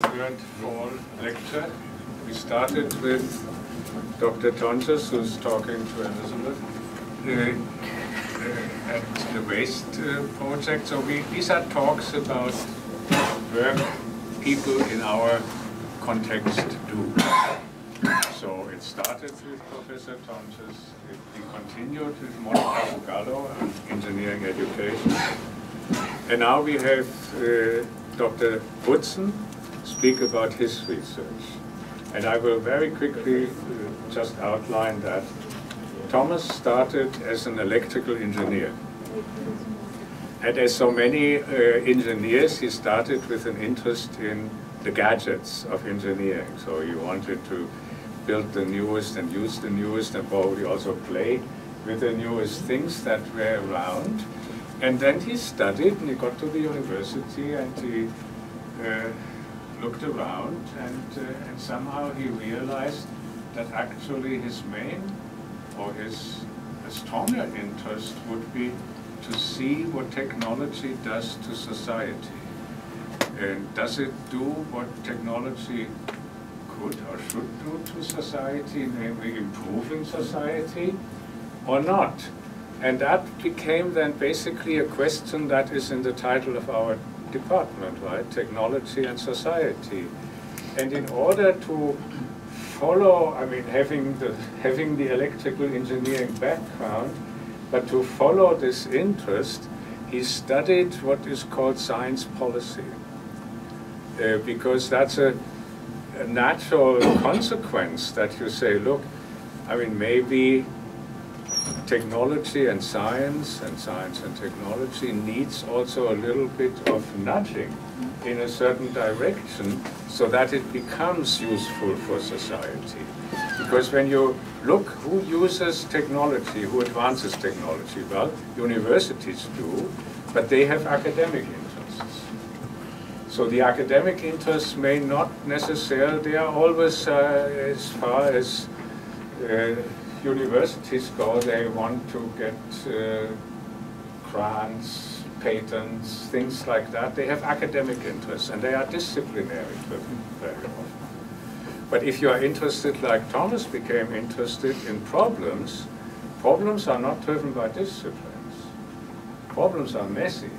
third fall lecture. We started with Dr. Tonjes, who's talking to Elizabeth, uh, uh, at the waste uh, project. So we, these are talks about work people in our context do. So it started with Professor Tonjes, it, continued with Monica Bugallo on engineering education. And now we have uh, Dr. Woodson speak about his research. And I will very quickly uh, just outline that. Thomas started as an electrical engineer. And as so many uh, engineers, he started with an interest in the gadgets of engineering. So he wanted to build the newest and use the newest and probably also play with the newest things that were around. And then he studied and he got to the university and he uh, looked around and, uh, and somehow he realized that actually his main or his a stronger interest would be to see what technology does to society. And does it do what technology could or should do to society, namely improving society, or not? And that became then basically a question that is in the title of our department, right? Technology and society. And in order to follow, I mean, having the, having the electrical engineering background, but to follow this interest, he studied what is called science policy. Uh, because that's a, a natural consequence that you say, look, I mean, maybe technology and science and science and technology needs also a little bit of nudging in a certain direction so that it becomes useful for society. Because when you look who uses technology, who advances technology, well, universities do, but they have academic interests. So the academic interests may not necessarily, they are always uh, as far as uh, universities go, they want to get uh, grants, patents, things like that. They have academic interests and they are disciplinary driven very often. But if you are interested, like Thomas became interested in problems, problems are not driven by disciplines. Problems are messy.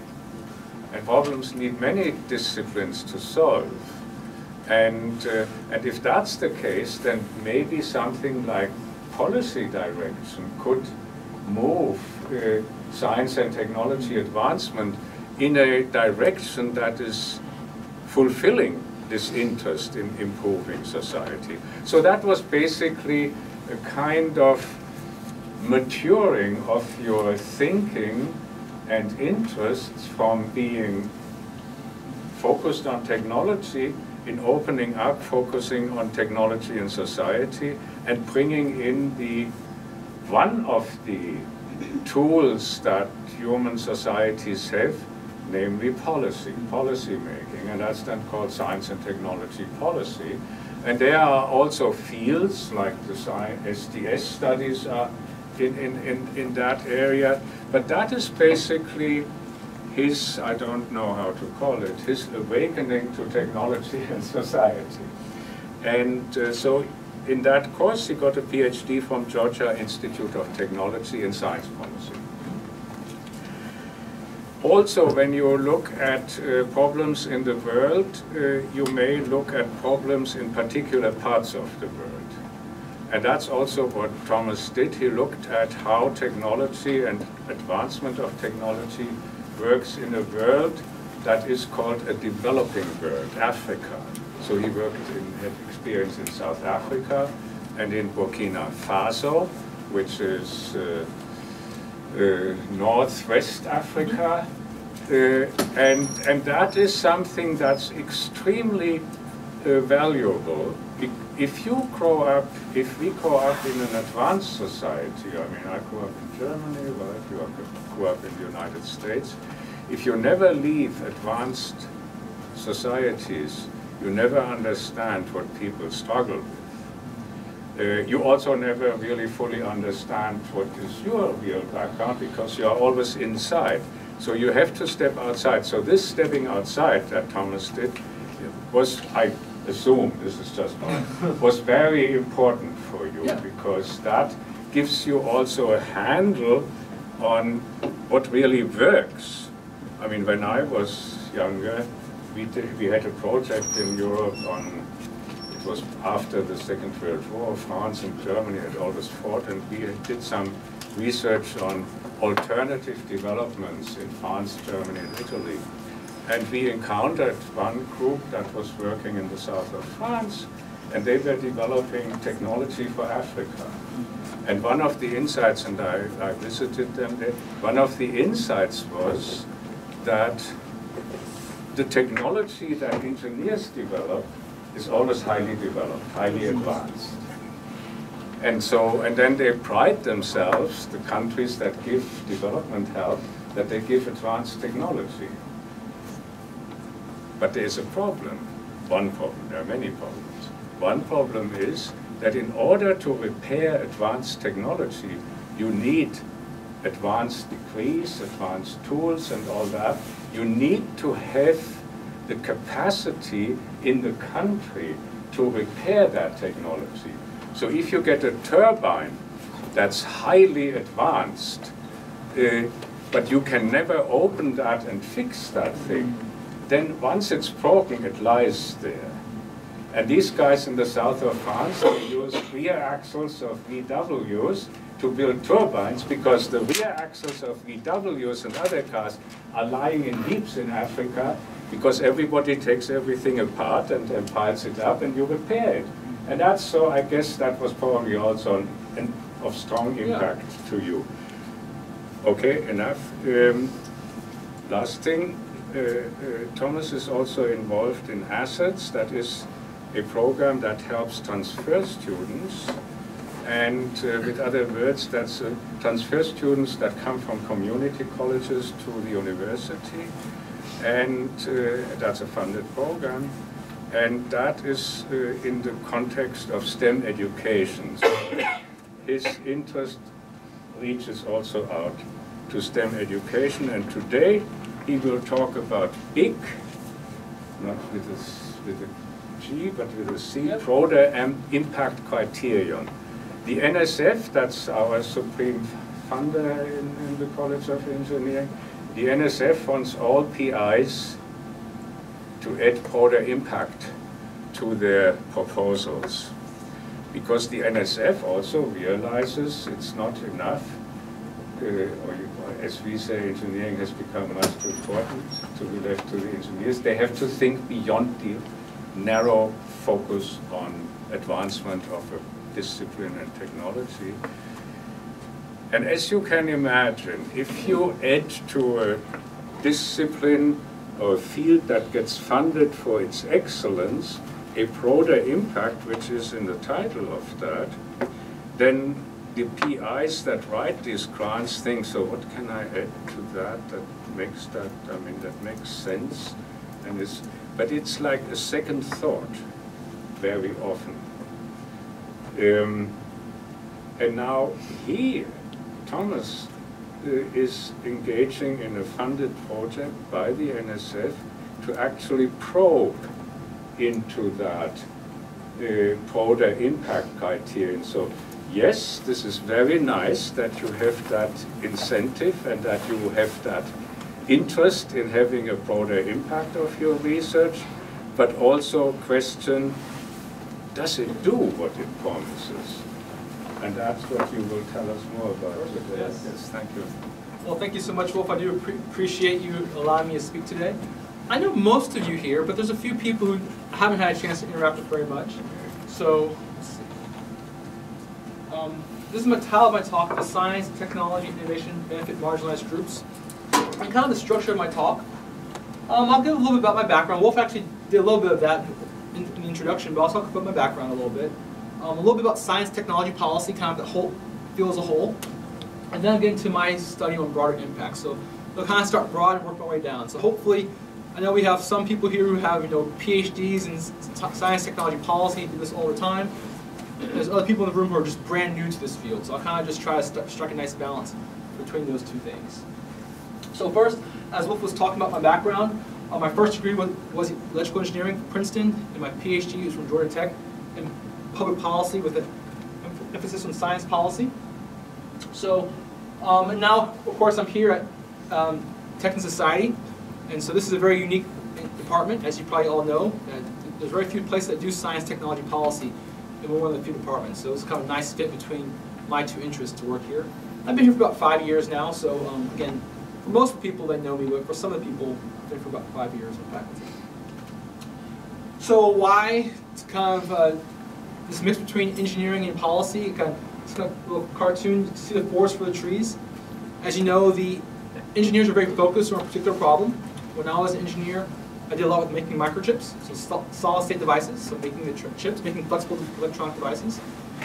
And problems need many disciplines to solve. And, uh, and if that's the case, then maybe something like policy direction could move uh, science and technology advancement in a direction that is fulfilling this interest in improving society. So that was basically a kind of maturing of your thinking and interests from being focused on technology in opening up, focusing on technology and society, and bringing in the one of the tools that human societies have, namely policy, policy making, and that's then called science and technology policy. And there are also fields like the STS studies are in, in, in, in that area, but that is basically his, I don't know how to call it, his awakening to technology and society. And uh, so in that course, he got a PhD from Georgia Institute of Technology and Science Policy. Also, when you look at uh, problems in the world, uh, you may look at problems in particular parts of the world. And that's also what Thomas did. He looked at how technology and advancement of technology works in a world that is called a developing world, Africa. So he worked in, had experience in South Africa and in Burkina Faso, which is uh, uh, northwest Africa. Uh, and, and that is something that's extremely uh, valuable. If you grow up, if we grow up in an advanced society, I mean, I grew up in Germany, right? You grew up in the United States. If you never leave advanced societies, you never understand what people struggle with. Uh, you also never really fully understand what is your real background because you are always inside. So you have to step outside. So this stepping outside that Thomas did was, I assume, this is just mine, was very important for you Yeah. because that gives you also a handle on what really works. I mean, when I was younger, we, did, we had a project in Europe on, it was after the Second World War, France and Germany had always fought, and we did some research on alternative developments in France, Germany, and Italy. And we encountered one group that was working in the south of France, and they were developing technology for Africa. And one of the insights, and I, I visited them there, one of the insights was that the technology that engineers develop is always highly developed, highly advanced. And so, and then they pride themselves, the countries that give development help, that they give advanced technology. But there's a problem, one problem, there are many problems. One problem is that in order to repair advanced technology, you need advanced degrees, advanced tools and all that. You need to have the capacity in the country to repair that technology. So if you get a turbine that's highly advanced, uh, but you can never open that and fix that thing, then once it's broken, it lies there. And these guys in the south of France, they use rear axles of VWs to build turbines because the rear axles of VWs and other cars are lying in heaps in Africa because everybody takes everything apart and, and piles it up and you repair it. And that's so, I guess that was probably also an, an, of strong impact yeah. to you. Okay, enough. Um, last thing, uh, uh, Thomas is also involved in assets, that is a program that helps transfer students and uh, with other words, that's uh, transfer students that come from community colleges to the university. And uh, that's a funded program. And that is uh, in the context of STEM education. So his interest reaches also out to STEM education. And today he will talk about BIC, not with a, with But with a C, yep. broader impact criterion. The NSF, that's our supreme funder in, in the College of Engineering, the NSF wants all PIs to add broader impact to their proposals. Because the NSF also realizes it's not enough, uh, or as we say, engineering has become much too important to be left to the engineers. They have to think beyond the narrow focus on advancement of a discipline and technology. And as you can imagine, if you add to a discipline or a field that gets funded for its excellence, a broader impact, which is in the title of that, then the PIs that write these grants think, so what can I add to that that makes that, I mean, that makes sense? And it's, but it's like a second thought very often. Um, and now here, Thomas, uh, is engaging in a funded project by the NSF to actually probe into that uh, broader impact criterion. So yes, this is very nice that you have that incentive and that you have that interest in having a broader impact of your research, but also question does it do what it promises? And that's what you will tell us more about today. Yes. yes, thank you. Well, thank you so much, Wolf. I do appreciate you allowing me to speak today. I know most of you here, but there's a few people who haven't had a chance to interact with very much. So, um, this is my title of my talk, The Science, Technology, Innovation Benefit Marginalized Groups. And kind of the structure of my talk. Um, I'll give a little bit about my background. Wolf actually did a little bit of that in, the introduction, but I'll talk about my background a little bit. Um, a little bit about science, technology, policy, kind of the whole field as a whole. And then I'll get into my study on broader impact. So I'll kind of start broad and work my way down. So hopefully, I know we have some people here who have you know PhDs in science, technology, policy, do this all the time. There's other people in the room who are just brand new to this field. So I'll kind of just try to strike a nice balance between those two things. So first, as Wolf was talking about my background, Uh, my first degree was, was electrical engineering from Princeton, and my PhD was from Georgia Tech in public policy with an em- emphasis on science policy. So, um, and now, of course, I'm here at um, Tech and Society, and so this is a very unique department, as you probably all know. There's very few places that do science, technology, policy, and we're one of the few departments. So it's kind of a nice fit between my two interests to work here. I've been here for about five years now, so um, again, for most people that know me, but for some of the people, been for about five years in faculty. So why it's kind of uh, this mix between engineering and policy? Kind of, it's kind of a little cartoon. See the forest for the trees. As you know, the engineers are very focused on a particular problem. When I was an engineer, I did a lot with making microchips, so solid state devices, so making the chips, making flexible electronic devices.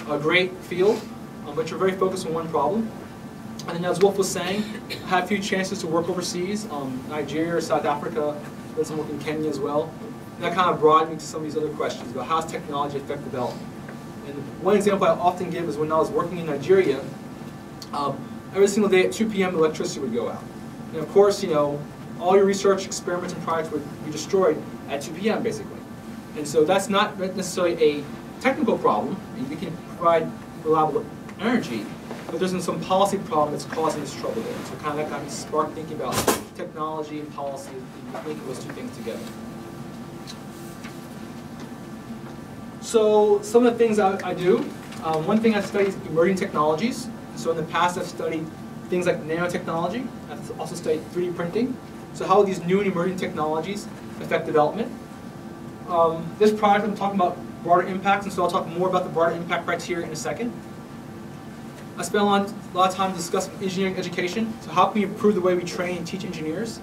A great field, um, but you're very focused on one problem. And then as Wolf was saying, I had a few chances to work overseas, um, Nigeria, South Africa, did some work in Kenya as well. And that kind of brought me to some of these other questions about how does technology affect development. And one example I often give is when I was working in Nigeria, um, every single day at 2 p.m. electricity would go out. And of course, you know, all your research, experiments, and products would be destroyed at 2 p.m. basically. And so that's not necessarily a technical problem. We can provide reliable energy, but there's some policy problem that's causing this trouble there. So kind of sparked thinking about technology and policy and linking those two things together. So some of the things I, I do, um, one thing I study is emerging technologies. So in the past I've studied things like nanotechnology. I've also studied 3D printing. So how these new and emerging technologies affect development. Um, this project I'm talking about broader impacts, and so I'll talk more about the broader impact criteria in a second. I spent a lot, a lot of time discussing engineering education. So how can we improve the way we train and teach engineers?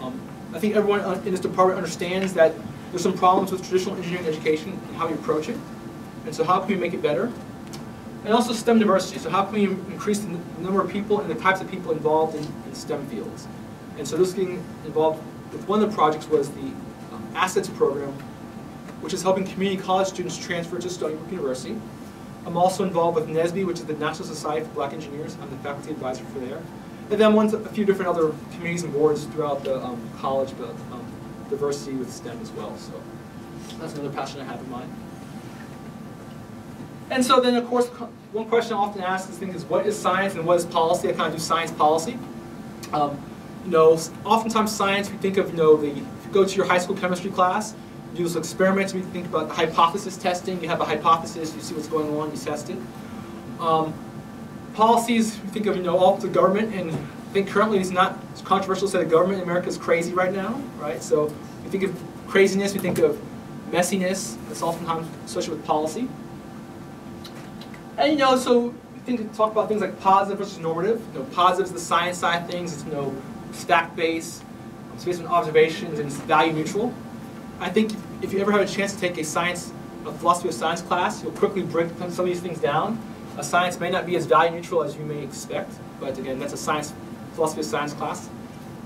Um, I think everyone in this department understands that there's some problems with traditional engineering education and how we approach it. And so how can we make it better? And also STEM diversity. So how can we increase the number of people and the types of people involved in, in STEM fields? And so this getting involved with one of the projects was the um, Assets program, which is helping community college students transfer to Stony Brook University. I'm also involved with NSBE, which is the National Society for Black Engineers. I'm the faculty advisor for there. And then one, a few different other committees and boards throughout the um, college, but um, diversity with STEM as well. So that's another passion I have in mind. And so then, of course, one question I often ask is, is what is science and what is policy? I kind of do science policy. Um, you know, oftentimes science, we think of, you know, the, if you go to your high school chemistry class, do those experiments, we think about hypothesis testing. You have a hypothesis, you see what's going on, you test it. Um, policies, we think of, you know, all the government, and I think currently it's not it's controversial to say the government in America is crazy right now, right? So we think of craziness, we think of messiness, that's oftentimes associated with policy. And you know, so we think talk about things like positive versus normative. You know, positive is the science side of things. It's you know fact based, it's based on observations, and it's value neutral. I think if you ever have a chance to take a science, a philosophy of science class, you'll quickly break some of these things down. A science may not be as value neutral as you may expect, but again, that's a science philosophy of science class.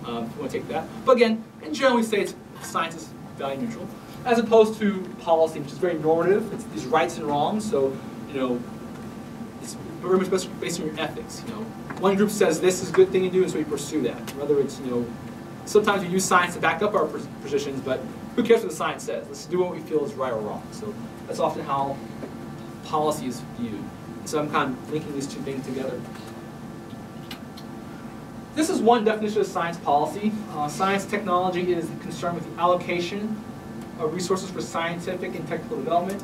Um, if you want to take that, but again, in general, we say it's science is value neutral, as opposed to policy, which is very normative. It's these rights and wrongs. So you know, it's very much based- on your ethics. You know, one group says this is a good thing to do, and so we pursue that. Whether it's you know, sometimes we use science to back up our positions, but who cares what the science says? Let's do what we feel is right or wrong. So that's often how policy is viewed. So I'm kind of linking these two things together. This is one definition of science policy. Uh, science technology is concerned with the allocation of resources for scientific and technical development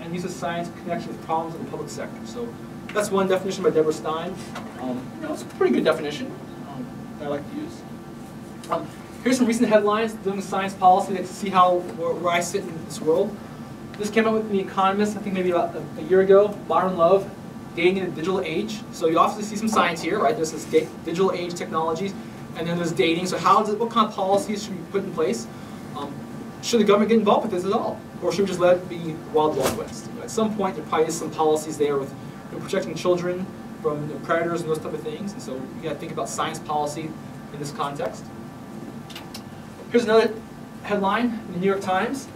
and uses science in connection with problems in the public sector. So that's one definition by Deborah Stein. Um, you know, it's a pretty good definition um, that I like to use. Um, here's some recent headlines doing science policy to see how where, where I sit in this world. This came out with The Economist, I think maybe about a, a year ago. Modern love, dating in a digital age. So you obviously see some science here, right? There's this digital age technologies, and then there's dating. So how does what kind of policies should be put in place? Um, should the government get involved with this at all, or should we just let it be wild wild west? At some point, there probably is some policies there with you know, protecting children from you know, predators and those type of things, and so you got to think about science policy in this context. Here's another headline in the New York Times.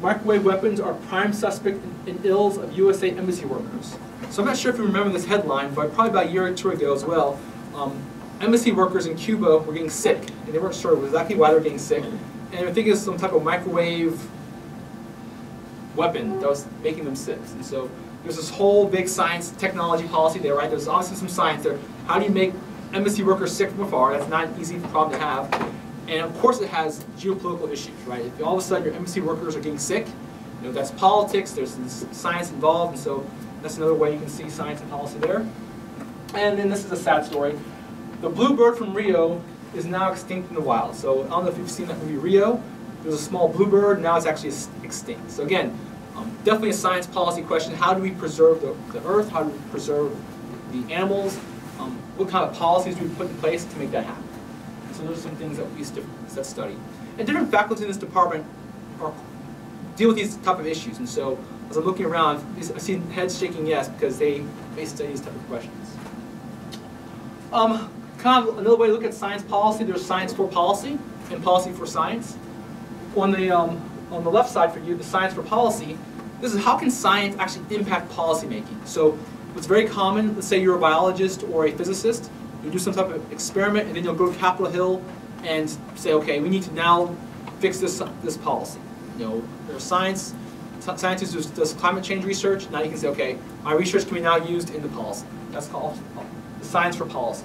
Microwave weapons are prime suspect in, in ills of USA embassy workers. So I'm not sure if you remember this headline, but probably about a year or two ago as well, um, embassy workers in Cuba were getting sick, and they weren't sure exactly why they were getting sick. and I think it's some type of microwave weapon that was making them sick. And so there's this whole big science technology policy there, right? There's obviously some science there. How do you make embassy workers sick from afar? That's not an easy problem to have. And of course it has geopolitical issues, right? If all of a sudden your embassy workers are getting sick, you know, that's politics, there's science involved, and so that's another way you can see science and policy there. And then this is a sad story. The blue bird from Rio is now extinct in the wild. So I don't know if you've seen that movie Rio. There's a small bluebird, now it's actually extinct. So again, um, definitely a science policy question. How do we preserve the, the earth? How do we preserve the animals? Um, what kind of policies do we put in place to make that happen? So those are some things that we study. And different faculty in this department are, deal with these type of issues. And so as I'm looking around, I see heads shaking yes because they, they study these type of questions. Um, kind of another way to look at science policy, there's science for policy and policy for science. On the, um, on the left side for you, the science for policy, this is how can science actually impact policymaking. So it's very common, let's say you're a biologist or a physicist, you do some type of experiment and then you'll go to Capitol Hill and say, okay, we need to now fix this, this policy. You know, there's science, scientists do does climate change research, now you can say, okay, my research can be now used in the policy. That's called science for policy.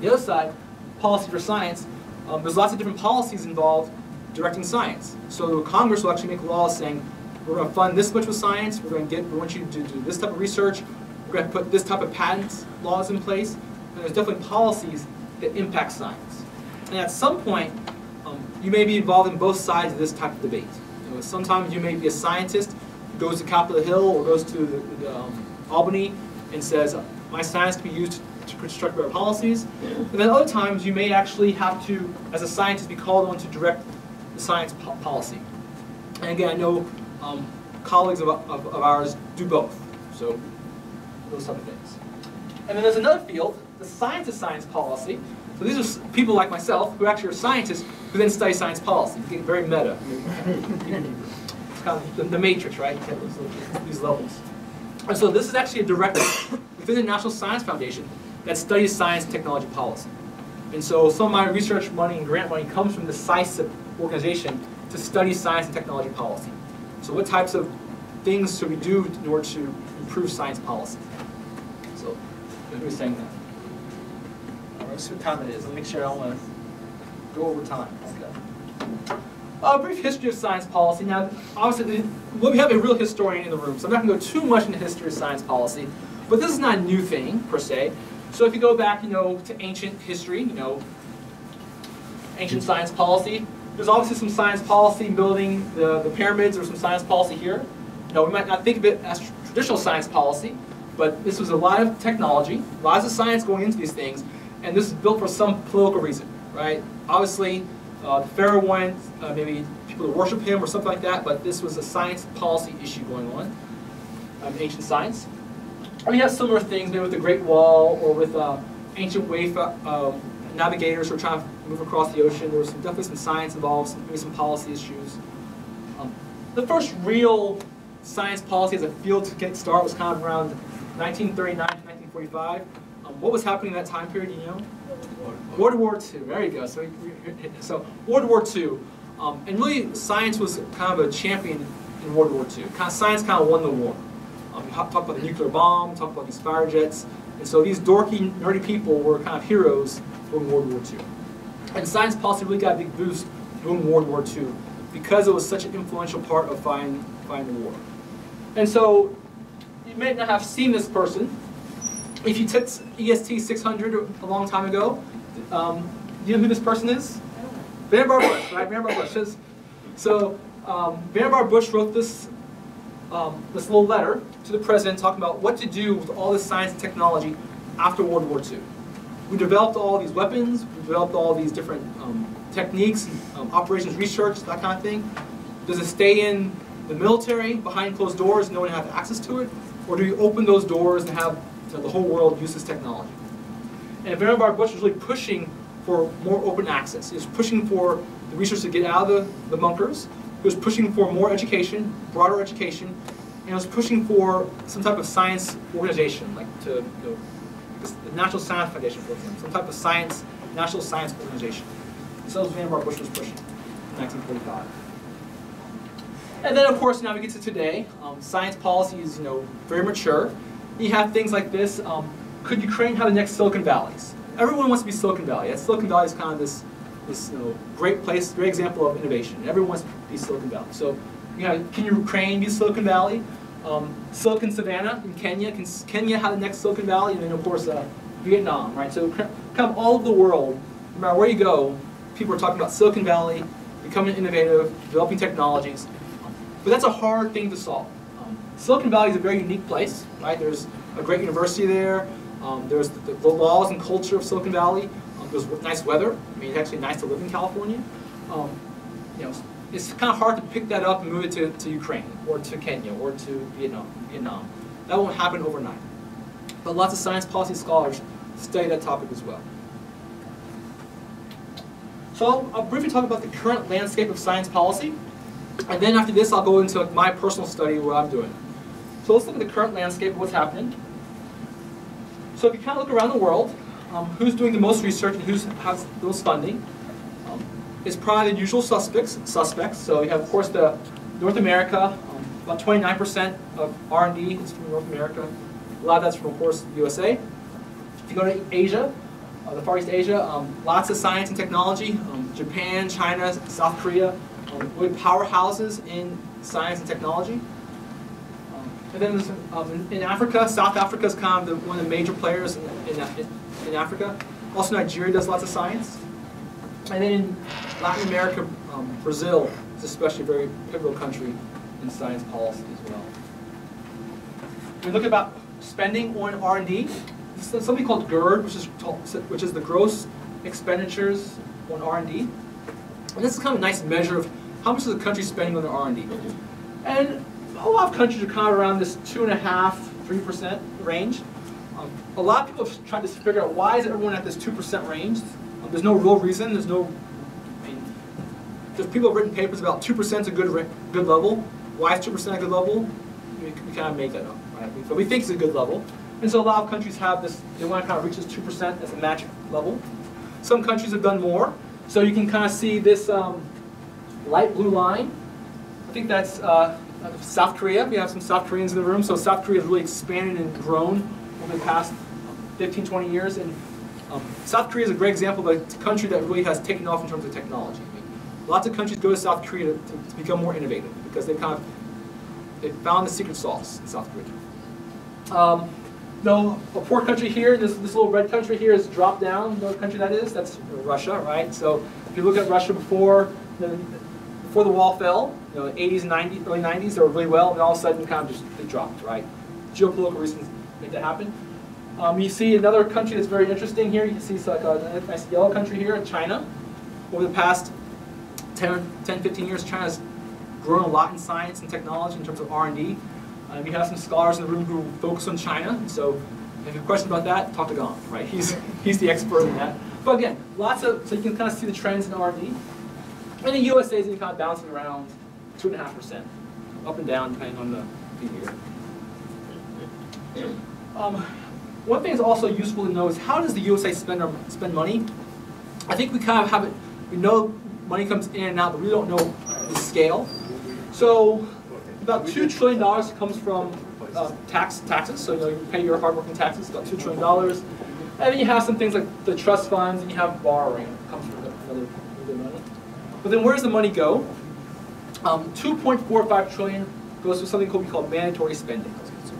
The other side, policy for science, um, there's lots of different policies involved directing science. So Congress will actually make laws saying, we're going to fund this much with science, we're going to get, we want you to do this type of research, we're going to put this type of patent laws in place, and there's definitely policies that impact science. And at some point, um, you may be involved in both sides of this type of debate. You know, sometimes you may be a scientist who goes to Capitol Hill or goes to the, the, um, Albany and says, my science can be used to construct better policies. And then other times you may actually have to, as a scientist, be called on to direct the science po policy. And again, I know um, colleagues of, of, of, ours do both. So those type of things. And then there's another field, the science of science policy. So these are people like myself who actually are scientists who then study science policy. It's getting very meta. it's kind of the, the matrix, right? these levels. And so this is actually a directive within the National Science Foundation that studies science and technology policy. And so some of my research money and grant money comes from the SciSIP organization to study science and technology policy. So what types of things should we do in order to improve science policy? So who's saying that? See what time it is. Let me make sure I don't want to go over time. Okay. A brief history of science policy. Now, obviously, we have a real historian in the room, so I'm not going to go too much into history of science policy, but this is not a new thing, per se. So if you go back, you know, to ancient history, you know, ancient science policy, there's obviously some science policy building the, the pyramids, or some science policy here. Know, we might not think of it as traditional science policy, but this was a lot of technology, lots of science going into these things, and this is built for some political reason, right? Obviously, uh, the Pharaoh wanted uh, maybe people to worship him or something like that, but this was a science policy issue going on, um, ancient science. And we have similar things maybe with the Great Wall or with uh, ancient wave um, navigators who are trying to move across the ocean. There was some, definitely some science involved, some, maybe some policy issues. Um, the first real science policy as a field to get started was kind of around 1939 to 1945. Um, what was happening in that time period, you know? World War II, there you go. So, so World War II, um, and really science was kind of a champion in World War II. Kind of, science kind of won the war. Um, we talk about the nuclear bomb, talk about these fire jets, and so these dorky, nerdy people were kind of heroes during World War II. And science policy really got a big boost during World War II because it was such an influential part of fighting, fighting the war. And so you may not have seen this person, if you took EST 600 a long time ago, um, you know who this person is? Vannevar Bush, right? Vannevar Bush. Is, so um, Vannevar Bush wrote this, um, this little letter to the president talking about what to do with all this science and technology after World War II. We developed all these weapons, we developed all these different um, techniques, um, operations research, that kind of thing. Does it stay in the military behind closed doors, no one has access to it? Or do we open those doors and have so the whole world uses technology. And Vannevar Bush was really pushing for more open access. He was pushing for the research to get out of the, the bunkers. He was pushing for more education, broader education, and he was pushing for some type of science organization, like to you know, the National Science Foundation, for example, some type of science, national science organization. So that's what Vannevar Bush was pushing. in 1945. And then, of course, now we get to today. Um, science policy is, you know, very mature. You have things like this. Um, could Ukraine have the next Silicon Valleys? Everyone wants to be Silicon Valley. Silicon Valley is kind of this, this you know, great place, great example of innovation. Everyone wants to be Silicon Valley. So, you have, can Ukraine be Silicon Valley? Um, Silicon Savannah in Kenya. Can Kenya have the next Silicon Valley? And then, of course, uh, Vietnam, right? So, kind of all over the world, no matter where you go, people are talking about Silicon Valley, becoming innovative, developing technologies. But that's a hard thing to solve. Silicon Valley is a very unique place, right? There's a great university there. Um, there's the, the, laws and culture of Silicon Valley. Um, there's nice weather. I mean, it's actually nice to live in California. Um, you know, it's kind of hard to pick that up and move it to, to Ukraine or to Kenya or to Vietnam. Vietnam. That won't happen overnight. But lots of science policy scholars study that topic as well. So I'll, I'll briefly talk about the current landscape of science policy. And then after this, I'll go into my personal study, what I'm doing. So let's look at the current landscape of what's happening. So if you kind of look around the world, um, who's doing the most research and who has the most funding? Um, it's probably the usual suspects. Suspects. So you have, of course, the North America. Um, about 29% of R&D is from North America. A lot of that's from, of course, the USA. If you go to Asia, uh, the Far East Asia, um, lots of science and technology. Um, Japan, China, South Korea, um, really powerhouses in science and technology. And then um, in, in, Africa, South Africa is kind of the, one of the major players in, in, in, Africa. Also Nigeria does lots of science. And then in Latin America, um, Brazil is especially a very pivotal country in science policy as well. We look about spending on R&D. Something called GERD, which is, which is the gross expenditures on R&D. And this is kind of a nice measure of how much is the country spending on their R&D. And a lot of countries are kind of around this two and a half, three percent range. Um, a lot of people have tried to figure out why is everyone at this two percent range. Um, there's no real reason. There's no. I mean, there's people have written papers about two percent is a good good level. Why is two percent a good level? We, we kind of make that up, right? But we think it's a good level. And so a lot of countries have this. They want to kind of reach this two percent as a magic level. Some countries have done more. So you can kind of see this. Um, light blue line. I think that's uh, South Korea. We have some South Koreans in the room. So South Korea has really expanded and grown over the past 15, 20 years. And um, South Korea is a great example of a country that really has taken off in terms of technology. I mean, lots of countries go to South Korea to, to, to become more innovative because they kind of they found the secret sauce in South Korea. Um, a poor country here, this, this little red country here is dropped down, the country that is, that's Russia, right? So if you look at Russia before the, before the wall fell, you know, 80s and 90s, early 90s, they were really well, and all of a sudden kind of just dropped, right? Geopolitical reasons made that happen. Um, you see another country that's very interesting here. You see like a nice yellow country here, China. Over the past 10, 10 15 years, China's grown a lot in science and technology in terms of R&D. Um, we have some scholars in the room who focus on China, so if you have a question about that, talk to Gong, right? He's, he's the expert in that. But again, lots of, so you can kind of see the trends in R&D. And the USA is kind of bouncing around 2.5%, up and down depending on the, the year. Um, one thing that's also useful to know is how does the USA spend, our, spend money? I think we kind of have it, we know money comes in and out, but we don't know the scale. So about $2 trillion comes from uh, tax taxes, so you, know, you pay your hardworking taxes, about $2 trillion. And then you have some things like the trust funds, and you have borrowing, comes from another, another money. But then where does the money go? Um, 2.45 trillion goes to something called, we call mandatory spending.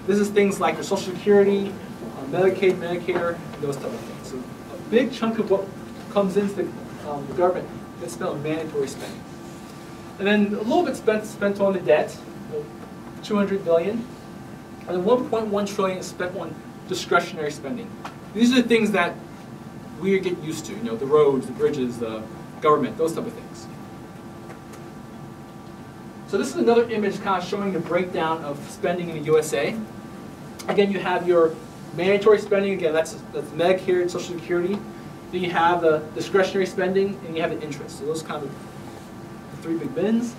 This is things like your Social Security, uh, Medicaid, Medicare, those type of things. So a big chunk of what comes into the, um, the government gets spent on mandatory spending. And then a little bit spent spent on the debt, 200 billion, and then 1.1 trillion is spent on discretionary spending. These are the things that we get used to, you know, the roads, the bridges, the government, those type of things. So this is another image kind of showing the breakdown of spending in the USA. Again, you have your mandatory spending, again, that's, that's Medicare and Social Security. Then you have the discretionary spending, and you have the interest. So those kind of the three big bins.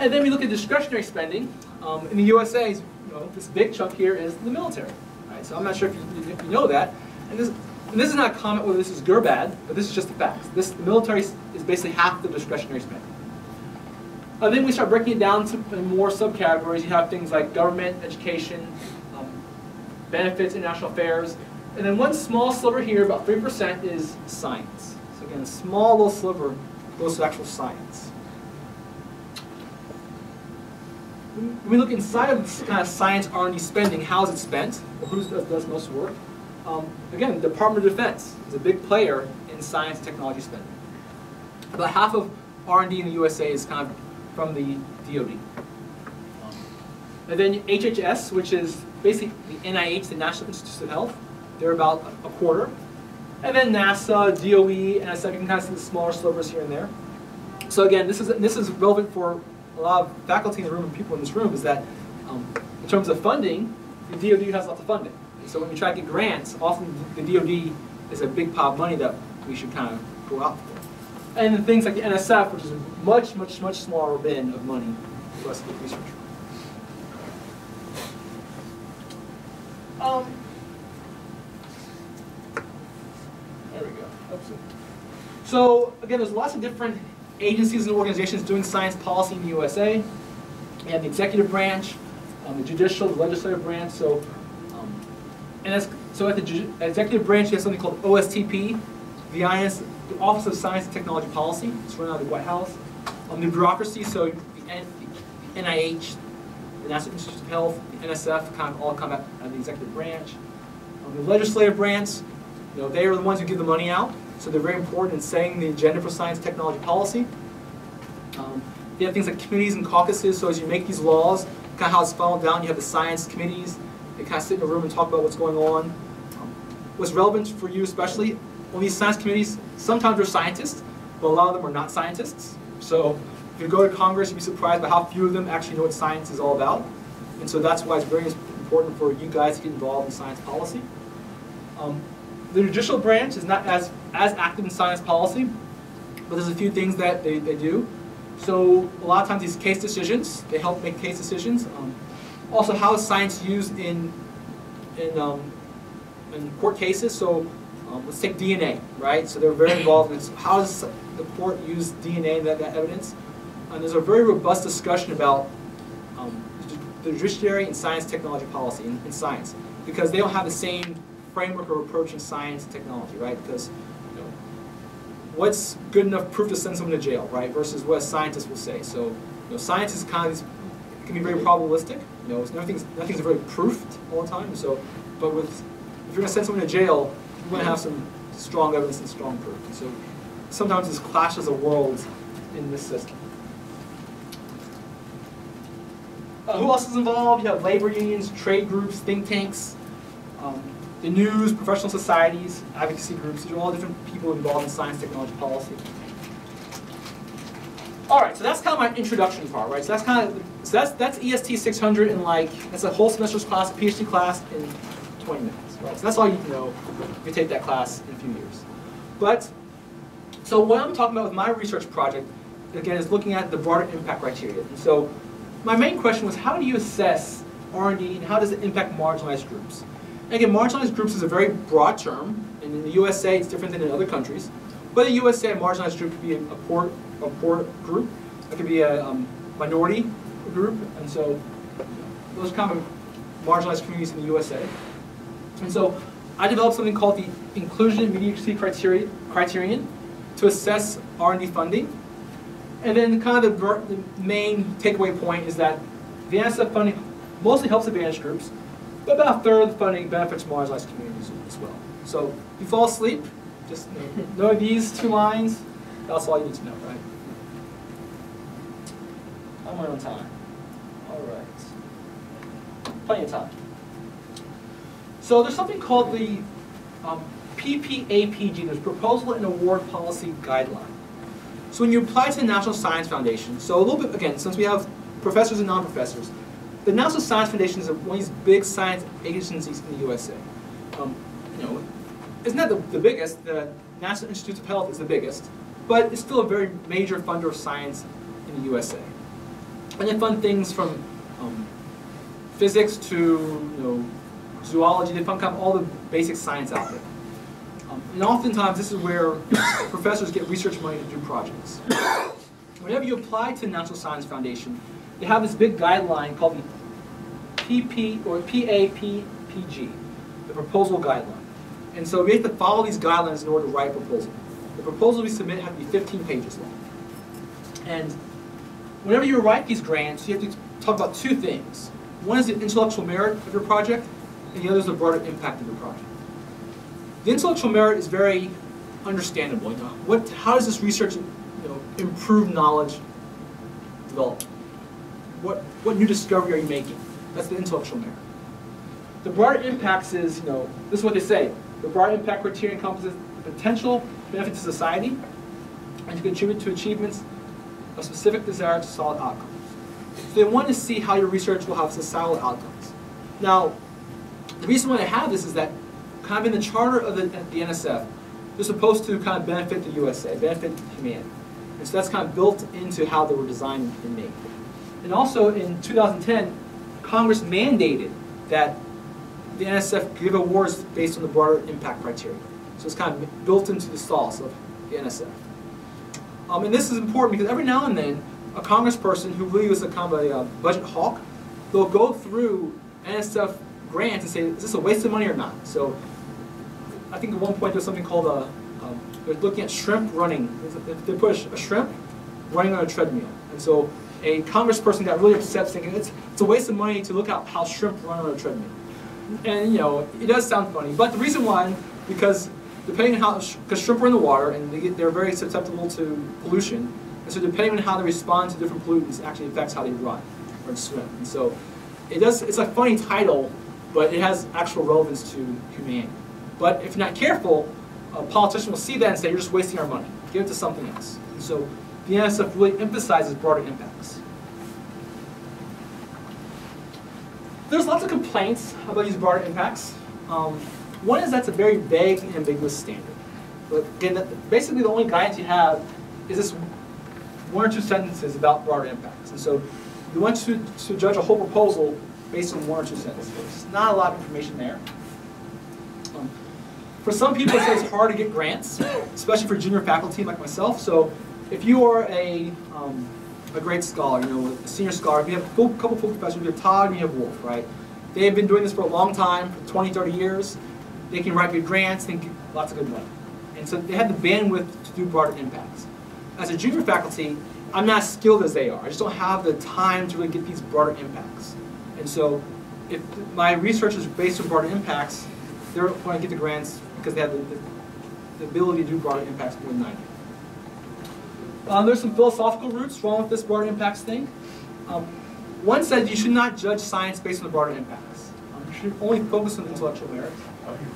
And then we look at discretionary spending. Um, in the USA, you know, this big chunk here is the military. Right? So I'm not sure if you, if you know that. And this, and this is not a comment whether this is good or bad, but this is just the facts. This, the military is basically half the discretionary spending. Uh, then we start breaking it down to more subcategories. You have things like government, education, um, benefits, international affairs. And then one small sliver here, about 3%, is science. So again, a small little sliver goes to actual science. When we look inside of this kind of science R&D spending, how is it spent? Or who does, does most work? Um, again, the Department of Defense is a big player in science and technology spending. About half of R&D in the USA is kind of from the DoD. And then HHS, which is basically the NIH, the National Institutes of Health, they're about a quarter. And then NASA, DOE, NSF, you can kind of see the smaller slivers here and there. So again, this is, this is relevant for a lot of faculty in the room and people in this room, is that um, in terms of funding, the DoD has lots of funding. And so when we try to get grants, often the DoD is a big pile of money that we should kind of go out for. And then things like the NSF, which is a much, much, much smaller bin of money for us to get research. Um, there we go. So again, there's lots of different agencies and organizations doing science policy in the USA. You have the executive branch, um, the judicial, the legislative branch. So, um, and that's, so at the executive branch, you have something called OSTP, the INS, the Office of Science and Technology Policy. It's run out of the White House. Um, the bureaucracy, so the, N, the NIH, the National Institutes of Health, the NSF, kind of all come out of the executive branch. Um, the legislative branch, you know, they are the ones who give the money out. So they're very important in setting the agenda for science and technology policy. Um, you have things like committees and caucuses, so as you make these laws, kind of how it's funneled down, you have the science committees, they kind of sit in a room and talk about what's going on. Um, what's relevant for you especially, on these science committees, sometimes they're scientists, but a lot of them are not scientists. So if you go to Congress, you'd be surprised by how few of them actually know what science is all about. And so that's why it's very important for you guys to get involved in science policy. Um, the judicial branch is not as, as active in science policy, but there's a few things that they, they do. So a lot of times these case decisions, they help make case decisions. Um, also, how is science used in, in, um, in court cases? So um, let's take DNA, right? So they're very involved in this. how does the court use DNA and that, that evidence? And there's a very robust discussion about um, the judiciary and science technology policy in, in science because they don't have the same framework or approach in science and technology, right? Because you know, what's good enough proof to send someone to jail, right? Versus what a scientist will say. So, you know, science is kind of can be very probabilistic. You know, nothing's nothing's very proofed all the time. So, but with if you're going to send someone to jail, want to have some strong evidence and strong proof. And so, sometimes this clashes of worlds in this system. Uh, who else is involved? You have labor unions, trade groups, think tanks, um, the news, professional societies, advocacy groups. These are all different people involved in science, technology, policy. All right, so that's kind of my introduction part, right? So that's kind of so that's that's EST 600 in like that's a whole semester's class, a PhD class in 20 minutes, right? So that's all you need to know if you take that class in a few years. But so what I'm talking about with my research project again is looking at the broader impact criteria. And so my main question was how do you assess R&D and how does it impact marginalized groups? And again, marginalized groups is a very broad term, and in the USA it's different than in other countries. But in the USA, a marginalized group could be a, poor, a poor group. It could be a um, minority group, and so those kind of marginalized communities in the USA. And so I developed something called the Inclusion Immediacy Criteria, Criterion to assess R&D funding. And then kind of the, the main takeaway point is that the NSF funding mostly helps advantaged groups, but about a third of the funding benefits marginalized communities as well. So if you fall asleep, just know, these two lines, that's all you need to know, right? I'm on time. All right. Plenty of time. So there's something called the um, PPAPG, there's Proposal and Award Policy Guideline. So when you apply to the National Science Foundation, so a little bit, again, since we have professors and non-professors, the National Science Foundation is one of these big science agencies in the USA. Um, you know, it's not the, the biggest, the National Institutes of Health is the biggest, but it's still a very major funder of science in the USA. And they fund things from um, physics to you know, zoology, they of all the basic science out there. Um, and oftentimes this is where professors get research money to do projects. whenever you apply to the National Science Foundation, they have this big guideline called the PP or PAPPG, the proposal guideline. And so we have to follow these guidelines in order to write a proposal. The proposal we submit has to be 15 pages long. And whenever you write these grants, you have to talk about two things. One is the intellectual merit of your project, and the other is the broader impact of the project. The intellectual merit is very understandable. You know, what, how does this research you know, improve knowledge development? What, what new discovery are you making? That's the intellectual merit. The broader impacts is, you know, this is what they say. The broader impact criteria encompasses the potential benefit to society and to contribute to achievements of specific desired solid outcomes. So they want to see how your research will have societal outcomes. Now, the reason why they have this is that kind of in the charter of the, the NSF, they're supposed to kind of benefit the USA, benefit humanity. And so that's kind of built into how they were designed and made. And also in 2010, Congress mandated that the NSF give awards based on the broader impact criteria. So it's kind of built into the sauce of the NSF. Um, and this is important because every now and then, a congressperson who really is a kind of a uh, budget hawk, they'll go through NSF grants and say, is this a waste of money or not? So I think at one point there's something called a, um, they're looking at shrimp running. They push a shrimp running on a treadmill. And so a congressperson got really upset thinking it's, it's a waste of money to look at how shrimp run on a treadmill. And you know, it does sound funny, but the reason why, because depending on how, because shrimp are in the water and they get, they're very susceptible to pollution, and so depending on how they respond to different pollutants actually affects how they run or swim. And so it does, it's a funny title, but it has actual relevance to humanity. But if you're not careful, a politician will see that and say, you're just wasting our money. Give it to something else. And so the NSF really emphasizes broader impacts. There's lots of complaints about these broader impacts. Um, one is that's a very vague and ambiguous standard. But again, basically the only guidance you have is this one or two sentences about broader impacts. And so you want to, to judge a whole proposal based on one or two sentences. There's not a lot of information there. Um, for some people, it's hard to get grants, especially for junior faculty like myself. So if you are a, um, a great scholar, you know, a senior scholar, if you have a full, couple full professors, you have Todd and you have Wolf, right? They have been doing this for a long time, for 20, 30 years. They can write good grants, they can get lots of good money. And so they have the bandwidth to do broader impacts. As a junior faculty, I'm not as skilled as they are. I just don't have the time to really get these broader impacts. And so if my research is based on broader impacts, they're going to get the grants because they have the, the, the ability to do broader impacts more than I do. Um, there's some philosophical roots wrong with this broader impacts thing. Um, one said you should not judge science based on the broader impacts. Um, you should only focus on intellectual merit.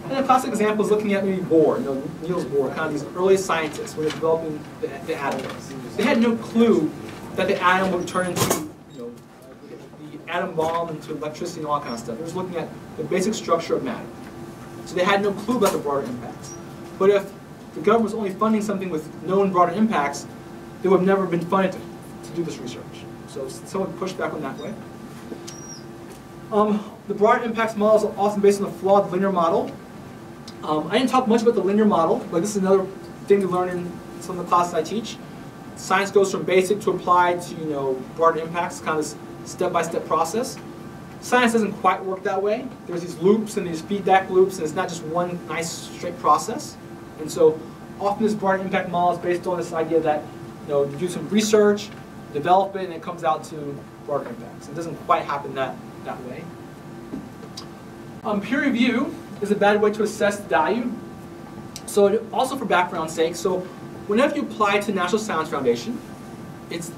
And a classic example is looking at maybe Bohr, you know, Niels Bohr, kind of these early scientists when they're developing the, the atom. They had no clue that the atom would turn into, atom bomb into electricity and all that kind of stuff. They're just looking at the basic structure of matter. So they had no clue about the broader impacts. But if the government was only funding something with known broader impacts, they would have never been funded to, to do this research. So someone pushed back on that way. Um, the broader impacts model is often based on a flawed linear model. Um, I didn't talk much about the linear model, but this is another thing to learn in some of the classes I teach. Science goes from basic to applied to you know broader impacts, kind of step-by-step -step process. Science doesn't quite work that way. There's these loops and these feedback loops, and it's not just one nice straight process. And so often this broader impact model is based on this idea that you know you do some research, develop it, and it comes out to broader impacts. It doesn't quite happen that that way. Um, peer review is a bad way to assess value. So also for background sake, so whenever you apply to National Science Foundation, it's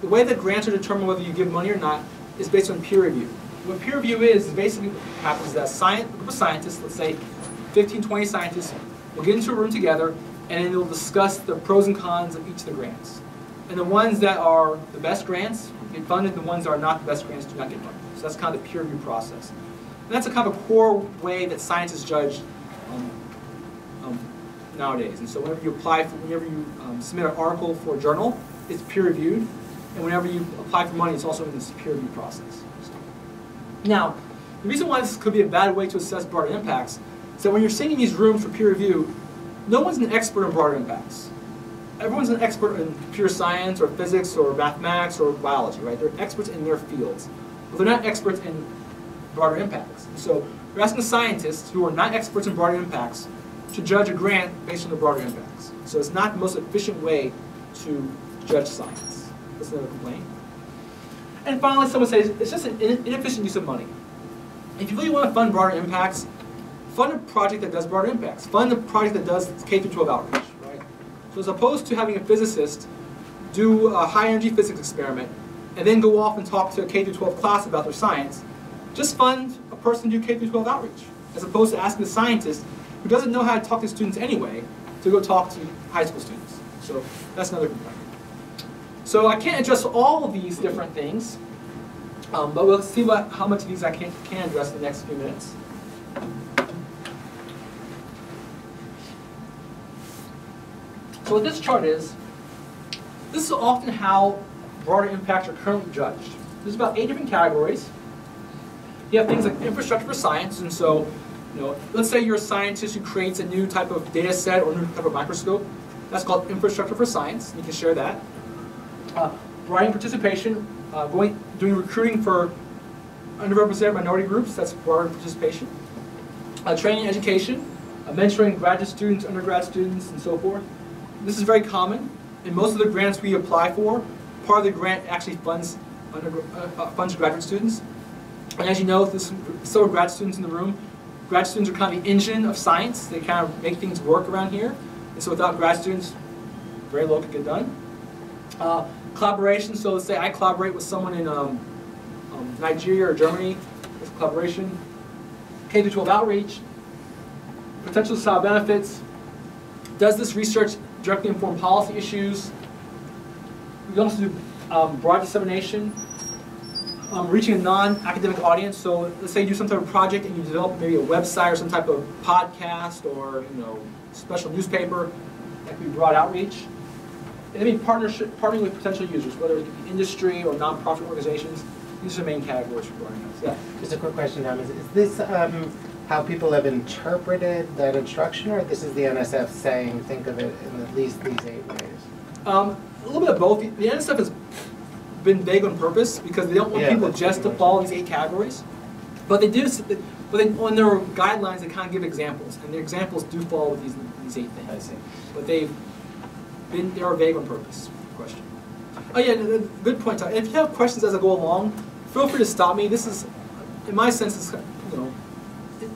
the way that grants are determined whether you give money or not is based on peer review. What peer review is, is basically what happens is that a group of scientists, let's say 15, 20 scientists, will get into a room together and then they'll discuss the pros and cons of each of the grants. And the ones that are the best grants get funded, the ones that are not the best grants do not get funded. So that's kind of the peer review process. And that's a kind of a core way that science is judged um, um, nowadays. And so whenever you apply for, whenever you um, submit an article for a journal, it's peer reviewed. And whenever you apply for money, it's also in this peer review process. So. Now, the reason why this could be a bad way to assess broader impacts is that when you're sitting in these rooms for peer review, no one's an expert on broader impacts. everyone's an expert in pure science or physics or mathematics or biology, right? They're experts in their fields, but they're not experts in broader impacts. So you're asking scientists who are not experts in broader impacts to judge a grant based on the broader impacts. So it's not the most efficient way to judge science. That's another complaint. And finally, someone says it's just an inefficient use of money. If you really want to fund broader impacts, fund a project that does broader impacts. Fund a project that does K through 12 outreach, right? So as opposed to having a physicist do a high energy physics experiment and then go off and talk to a K through 12 class about their science, just fund a person to do K through 12 outreach, as opposed to asking a scientist who doesn't know how to talk to students anyway to go talk to high school students. So that's another complaint. So I can't address all of these different things, um, but we'll see what, how much of these I can, can address in the next few minutes. So what this chart is, this is often how broader impacts are currently judged. There's about eight different categories. You have things like infrastructure for science, and so, you know, let's say you're a scientist who creates a new type of data set or new type of microscope. That's called infrastructure for science. You can share that. Uh, writing participation, uh, going, doing recruiting for underrepresented minority groups, that's broader participation. Uh, training education, mentoring graduate students, undergrad students, and so forth. This is very common. In most of the grants we apply for, part of the grant actually funds, under, funds graduate students. And as you know, there's several grad students in the room. Grad students are kind of the engine of science. They kind of make things work around here. And so without grad students, very little could get done. Uh, collaboration, so let's say I collaborate with someone in um, um, Nigeria or Germany, with collaboration. K-12 outreach, potential societal benefits. Does this research directly inform policy issues? We also do um, broad dissemination, um, reaching a non-academic audience. So let's say you do some type of project and you develop maybe a website or some type of podcast or you know special newspaper. That could be broad outreach. And then partnership, partnering with potential users, whether it be industry or nonprofit organizations. These are the main categories for broadcast. Yeah. Just a quick question, Tom. Is, is this um, how people have interpreted that instruction, or this is the NSF saying think of it in at least these eight ways? Um, a little bit of both. The NSF has been vague on purpose because they don't want Yeah, people just to follow these eight categories. But they do, but they, on their guidelines, they kind of give examples, and their examples do fall with these, these eight things. I see. But they've been, they are vague on purpose. Question. Oh yeah, good point. If you have questions as I go along, feel free to stop me. This is, in my sense, is you know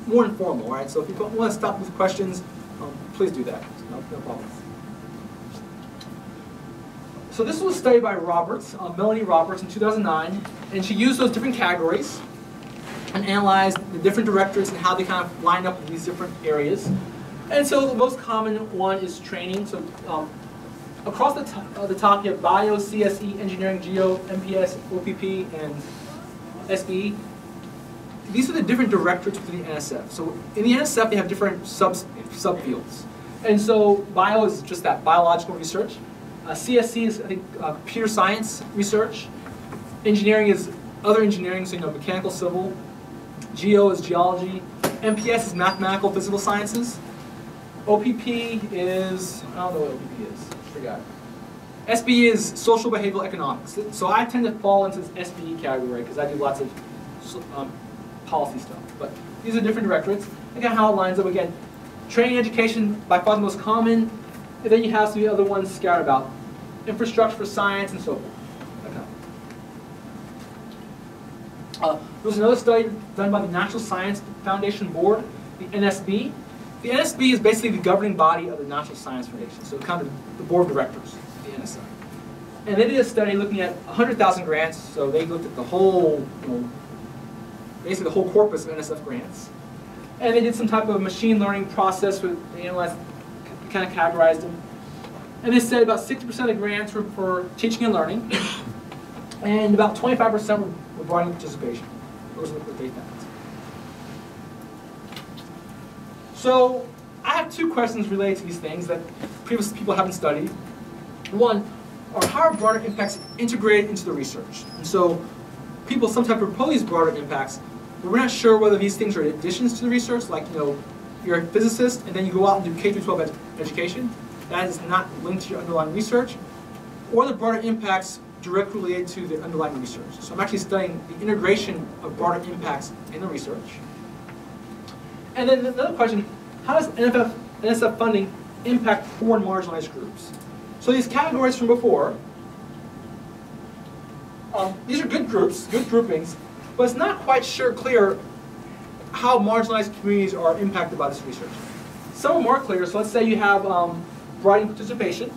more informal, right? So if you want to stop with questions, um, please do that. No, no problem. So this was a study by Roberts, uh, Melanie Roberts in 2009, and she used those different categories and analyzed the different directorates and how they kind of line up with these different areas. And so the most common one is training. So um, across the, top, uh, the top you have bio, CSE, engineering, geo, MPS, OPP, and SBE. These are the different directorates within the NSF. So in the NSF they have different sub subfields. And so bio is just that, biological research. Uh, CSC is, I think, uh, science research. Engineering is other engineering, so you know, mechanical, civil. Geo is geology. MPS is mathematical, physical sciences. OPP is, I don't know what OPP is, forgot. SBE is social behavioral economics. So I tend to fall into this SBE category because I do lots of um, policy stuff. But these are different directorates. Again, how it lines up again. Training education, by far the most common. And then you have some other ones scattered about. Infrastructure for science and so forth. Okay. Uh, there was another study done by the National Science Foundation Board, the NSB. The NSB is basically the governing body of the National Science Foundation, so kind of the board of directors of the NSF. And they did a study looking at 100,000 grants, so they looked at the whole, you know, basically the whole corpus of NSF grants. And they did some type of machine learning process with, they analyzed, kind of categorized them. And they said about 60% of grants were for teaching and learning, and about 25% were, were broadening participation. Those are what they found. So I have two questions related to these things that previous people haven't studied. One, are how are broader impacts integrated into the research? And so people sometimes propose broader impacts, but we're not sure whether these things are additions to the research, like, you know, you're a physicist and then you go out and do K through 12 ed education, that is not linked to your underlying research, or the broader impacts directly related to the underlying research. So I'm actually studying the integration of broader impacts in the research. And then another question, how does NFF, NSF funding impact poor and marginalized groups? So these categories from before, um, these are good groups, good groupings, but it's not quite sure clear how marginalized communities are impacted by this research. Some are more clear, so let's say you have um, writing participation.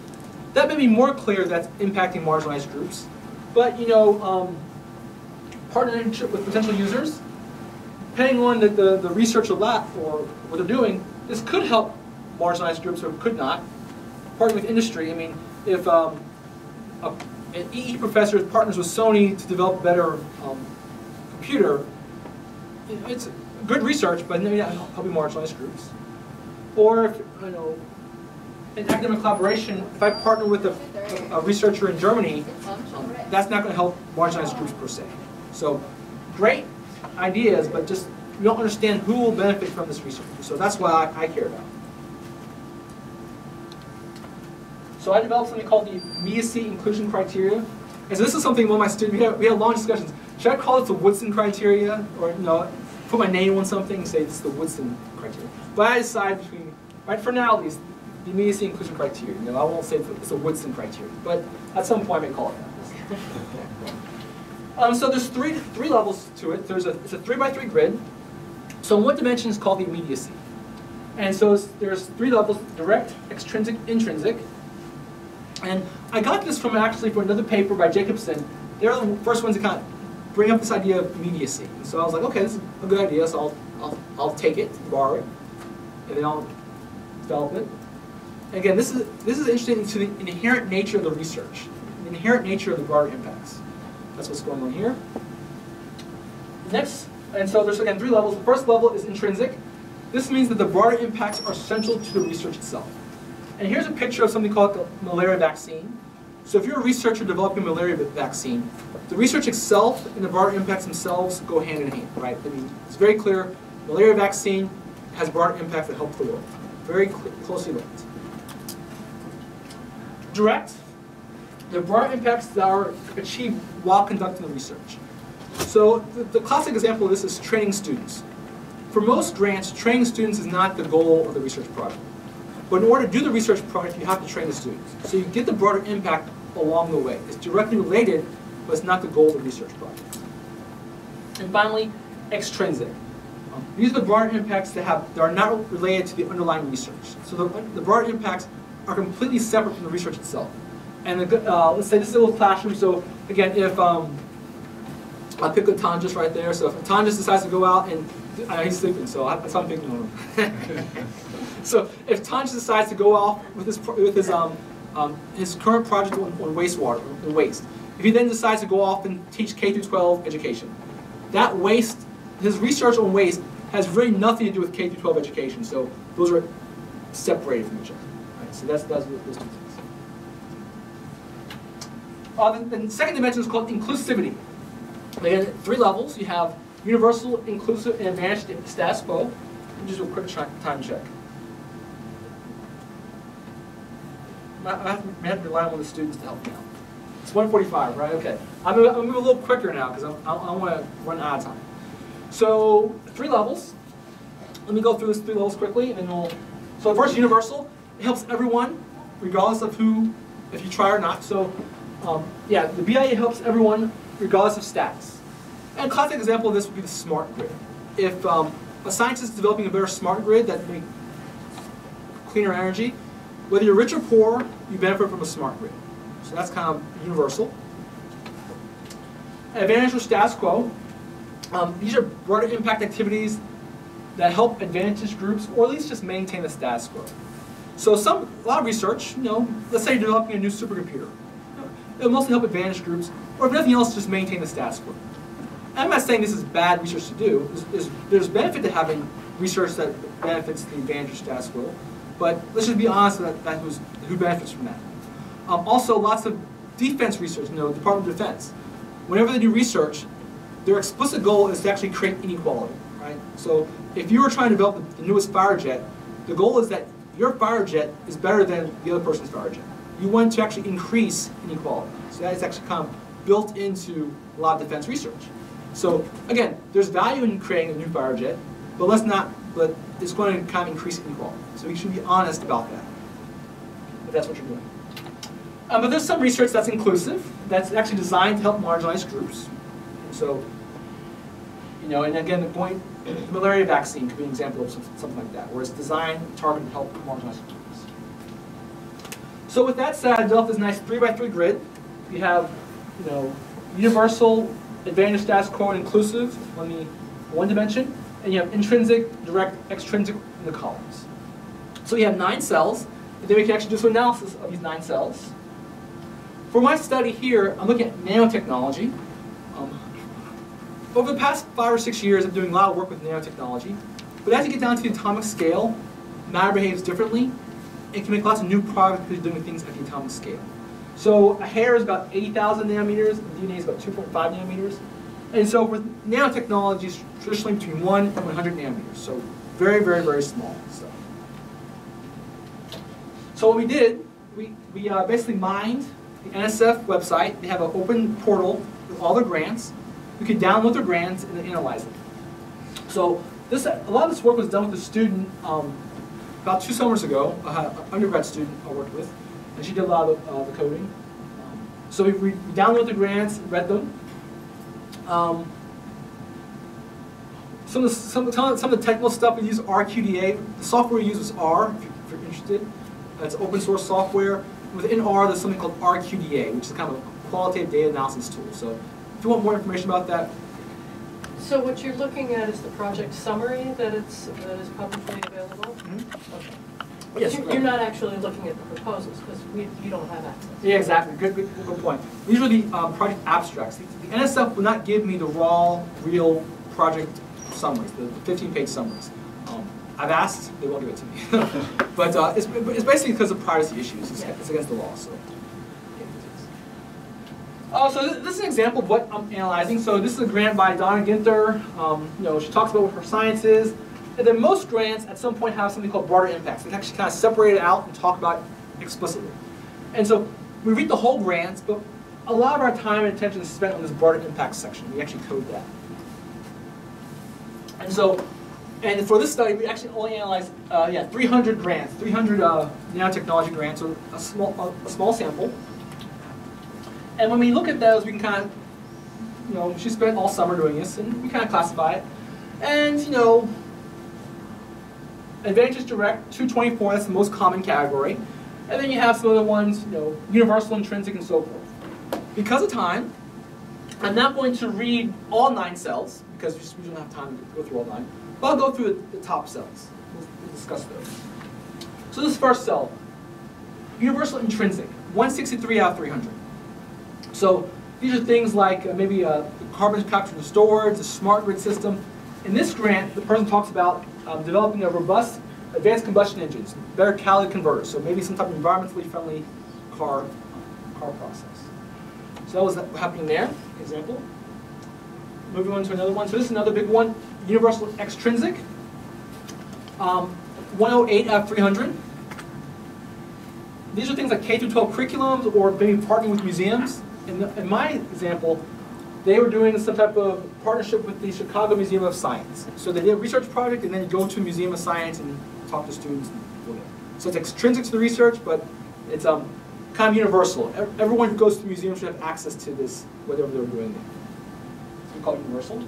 That may be more clear that's impacting marginalized groups, but you know, um, partnership with potential users, depending on the, the, the research lab or what they're doing, this could help marginalized groups or could not. Partnering with industry, I mean, if um, a, an EE professor partners with Sony to develop a better um, computer, it's good research, but maybe not helping marginalized groups. Or if, you know, in academic collaboration, if I partner with a, a researcher in Germany, that's not going to help marginalized groups per se. So, great ideas, but just we don't understand who will benefit from this research. So that's why I, I care about. So I developed something called the immediacy inclusion criteria. And so this is something one of my students, we had, we had long discussions. Should I call it the Woodson criteria? Or you know, put my name on something and say is the Woodson criteria. But I decide between, right, for now at least, the immediacy inclusion criteria. You know, I won't say it's a Woodson criteria, but at some point I may call it that. um, so there's three, three levels to it. There's a, it's a three by three grid. So what dimension is called the immediacy? And so there's three levels, direct, extrinsic, intrinsic. And I got this from actually from another paper by Jacobson. They're the first ones to kind of bring up this idea of immediacy. So I was like, okay, this is a good idea, so I'll, I'll, I'll take it, borrow it, and then I'll develop it. Again, this is, this is interesting to the inherent nature of the research, the inherent nature of the broader impacts. That's what's going on here. Next, and so there's again three levels. The first level is intrinsic. This means that the broader impacts are central to the research itself. And here's a picture of something called the malaria vaccine. So if you're a researcher developing a malaria vaccine, the research itself and the broader impacts themselves go hand in hand, right? I mean, it's very clear, malaria vaccine has broader impacts that help the world. Very closely linked. Direct, the broader impacts that are achieved while conducting the research. So the, the classic example of this is training students. For most grants, training students is not the goal of the research project. But in order to do the research project, you have to train the students. So you get the broader impact along the way. It's directly related, but it's not the goal of the research project. And finally, extrinsic. Um, these are the broader impacts that have that are not related to the underlying research. So the, the broader impacts are completely separate from the research itself. And uh, let's say this is a little classroom. So again, if um, I pick a Tonjas right there. So if Tonjas decides to go out and uh, he's sleeping, so I, so I'm picking on him. so if Tonjas decides to go off with his with his um, um, his current project on, on wastewater on waste, if he then decides to go off and teach K through 12 education, that waste, his research on waste has really nothing to do with K through 12 education. So those are separated from each other. Right? So that's that's things. Uh, the, the second dimension is called inclusivity. Again, three levels. You have universal, inclusive, and advanced status quo. Just a quick time check. I have, to, rely on the students to help me out. It's 145, right? Okay. I'm going to move a little quicker now because I, I want to run out of time. So, three levels. Let me go through this three levels quickly, and then we'll. So, first, universal. It helps everyone, regardless of who, if you try or not. So, um, yeah, the BIA helps everyone regardless of status. And a classic example of this would be the smart grid. If um, a scientist is developing a better smart grid that makes cleaner energy, whether you're rich or poor, you benefit from a smart grid. So that's kind of universal. Advantage or status quo. Um, these are broader impact activities that help advantaged groups, or at least just maintain the status quo. So some, a lot of research, you know, let's say you're developing a new supercomputer. It'll mostly help advantaged groups, or if nothing else, just maintain the status quo. I'm not saying this is bad research to do. There's, there's, there's benefit to having research that benefits the advantage status quo, but let's just be honest that, that who's, who benefits from that. Um, also, lots of defense research, you know, Department of Defense. Whenever they do research, their explicit goal is to actually create inequality, right? So if you were trying to develop the newest fighter jet, the goal is that your fighter jet is better than the other person's fighter jet. You want to actually increase inequality. So that is actually kind of built into a lot of defense research. So again, there's value in creating a new fighter jet, but let's not, but it's going to kind of increase inequality. So we should be honest about that, if that's what you're doing. Um, but there's some research that's inclusive, that's actually designed to help marginalized groups. So, you know, and again, the point, the malaria vaccine could be an example of something like that, where it's designed, targeted to help marginalized groups. So with that said, this nice three by three grid. You have, you know, universal, advantage status quo, and inclusive on the one dimension, and you have intrinsic, direct, extrinsic in the columns. So you have nine cells, and then we can actually do some analysis of these nine cells. For my study here, I'm looking at nanotechnology. Um, over the past five or six years, I'm doing a lot of work with nanotechnology. But as you get down to the atomic scale, matter behaves differently. It can make lots of new products because you're doing things at the atomic scale. So a hair is about 80,000 nanometers, DNA is about 2.5 nanometers. And so with nanotechnology, it's traditionally between 1 and 100 nanometers. So very, very, very small stuff. So what we did, we, we uh, basically mined the NSF website. They have an open portal with all their grants. You can download their grants and analyze them. So this, a lot of this work was done with a student um, about two summers ago, an undergrad student I worked with, and she did a lot of uh, the coding. So we, we downloaded the grants, read them. Um, some, of the, some, some of the technical stuff we use RQDA. The software we use is R, if you're, if you're interested. It's open source software. Within R, there's something called RQDA, which is kind of a qualitative data analysis tool. So if you want more information about that, So what you're looking at is the project summary that it's, that is publicly available? Okay. yes, You're you're not actually looking at the proposals, because you don't have access. Yeah, exactly. Good, good, good point. These are the um, project abstracts. The, the NSF will not give me the raw, real project summaries, the 15-page summaries. Um, I've asked, they won't give it to me. but uh, it's, it's basically because of privacy issues. It's, it's against the law. So. Oh, so this, is an example of what I'm analyzing. So this is a grant by Donna Ginther. Um, you know, she talks about what her science is. And then most grants at some point have something called broader impacts. They actually kind of separate it out and talk about it explicitly. And so we read the whole grants, but a lot of our time and attention is spent on this broader impact section. We actually code that. And so, and for this study, we actually only analyzed, uh, yeah, 300 grants, 300 uh, nanotechnology grants, so a small, a, a small sample. And when we look at those, we can kind of, you know, she spent all summer doing this, and we kind of classify it. And, you know, Advantage Direct, 224, that's the most common category. And then you have some other ones, you know, universal, intrinsic, and so forth. Because of time, I'm not going to read all nine cells, because we don't have time to go through all nine. But I'll go through the, top cells. We'll discuss those. So this first cell, universal intrinsic, 163 out of 300. So these are things like uh, maybe uh, carbon capture and storage, a smart grid system. In this grant, the person talks about um, developing a robust advanced combustion engines, better catalytic converters, so maybe some type of environmentally friendly car, car process. So that was happening there, example. Moving on to another one. So this is another big one, universal extrinsic. Um, 108 out of 300. These are things like K through 12 curriculums or maybe partnering with museums. In, the, in my example, they were doing some type of partnership with the Chicago Museum of Science. So they did a research project and then you go to a museum of science and talk to students. So it's extrinsic to the research, but it's um, kind of universal. Everyone who goes to the museum should have access to this, whatever they're doing there. So we call it universal.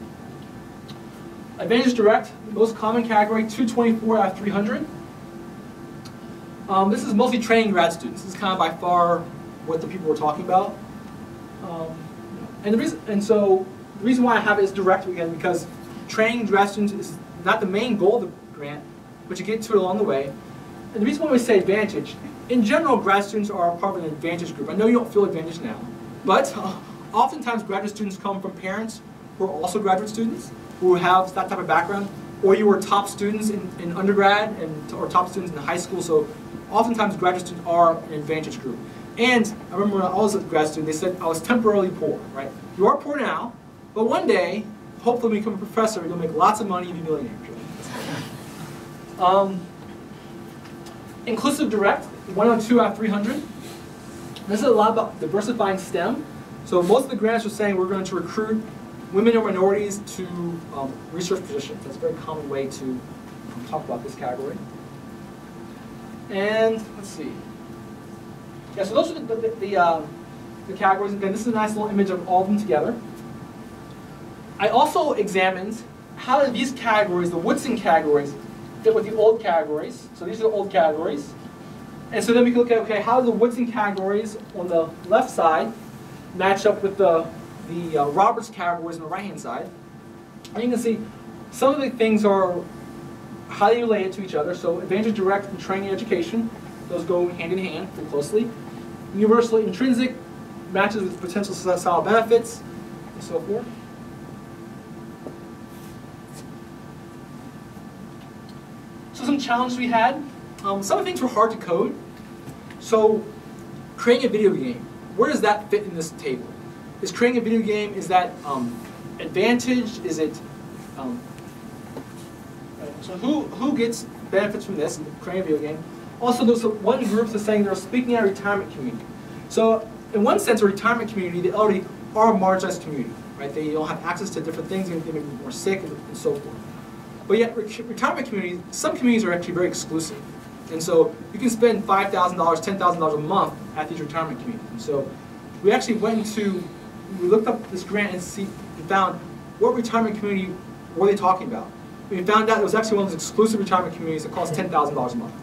Advantage Direct, most common category, 224 out of 300. Um, this is mostly trained grad students. This is kind of by far what the people were talking about. Um, and the reason, and so the reason why I have it is direct again because training grad students is not the main goal of the grant, but you get to it along the way. And the reason why we say advantage, in general, grad students are part of an advantage group. I know you don't feel advantaged now, but uh, oftentimes graduate students come from parents who are also graduate students who have that type of background, or you were top students in, in undergrad and or top students in high school. So oftentimes graduate students are an advantage group. And I remember when I was a grad student, they said I was temporarily poor, right? You are poor now, but one day, hopefully when you become a professor, you'll make lots of money, you'll be a millionaire. Um, inclusive direct, 102 out of 300. This is a lot about diversifying STEM. So most of the grants are saying we're going to recruit women or minorities to um, research positions. That's a very common way to talk about this category. And let's see. Yeah, so those are the, the, the, um, the categories. Again, this is a nice little image of all of them together. I also examined how do these categories, the Woodson categories, fit with the old categories. So these are the old categories. And so then we can look at, okay, how do the Woodson categories on the left side match up with the, the uh, Roberts categories on the right-hand side. And you can see some of the things are highly related to each other. So advantage direct and training education, those go hand in hand pretty closely. Universal intrinsic matches with potential societal benefits and so forth. So some challenges we had. Um, some things were hard to code. So creating a video game, where does that fit in this table? Is creating a video game, is that um, advantage? Is it, um, so who, who gets benefits from this, creating a video game? Also, there's one group that's saying they're speaking at a retirement community. So in one sense, a retirement community, they already are a marginalized community, right? They don't have access to different things, they may be more sick and, and so forth. But yet, re- retirement communities, some communities are actually very exclusive. And so you can spend $5,000, $10,000 a month at these retirement communities. And so we actually went into, we looked up this grant and see, and found what retirement community were they talking about. We found out it was actually one of those exclusive retirement communities that cost $10,000 a month.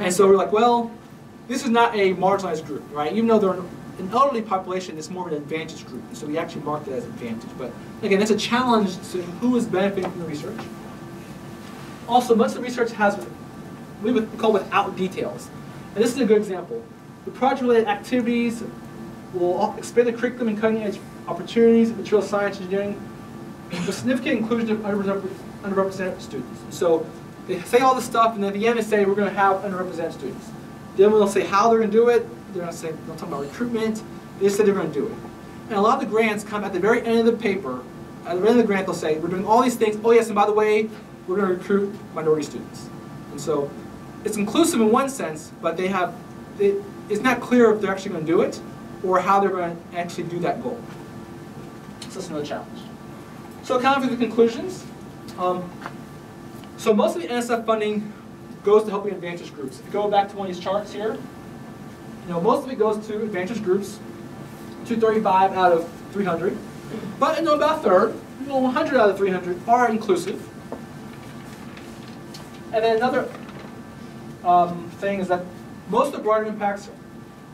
And so we're like, well, this is not a marginalized group, right? Even though they're an elderly population, it's more of an advantage group. And so we actually marked it as advantage. But again, that's a challenge to who is benefiting from the research. Also, much of the research has what we would call without details. And this is a good example. The project-related activities will expand the curriculum and cutting-edge opportunities in material science engineering with significant inclusion of underrepresented students. So they say all this stuff, and then at the end they say we're going to have underrepresented students. Then they'll say how they're going to do it. They're going to say they'll talk about recruitment. They said they're going to do it. And a lot of the grants come at the very end of the paper. At the end of the grant, they'll say we're doing all these things. Oh yes, and by the way, we're going to recruit minority students. And so it's inclusive in one sense, but they have it, it's not clear if they're actually going to do it or how they're going to actually do that goal. So that's another challenge. So kind of the conclusions. Um, so most of the NSF funding goes to helping advantage groups. If you go back to one of these charts here, you know, most of it goes to advantage groups, 235 out of 300. But you about a third, you know, 100 out of 300 are inclusive. And then another um, thing is that most of the broader impacts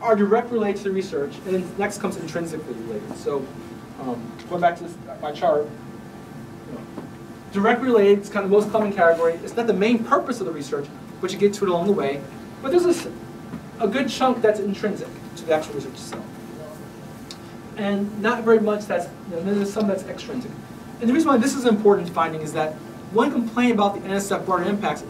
are directly related to research, and then next comes intrinsically related. So um, going back to this, my chart, directly related is kind of the most common category. It's not the main purpose of the research, but you get to it along the way. But there's this, a good chunk that's intrinsic to the actual research itself. And not very much that's, you know, there's some that's extrinsic. And the reason why this is an important finding is that one complaint about the NSF broader impacts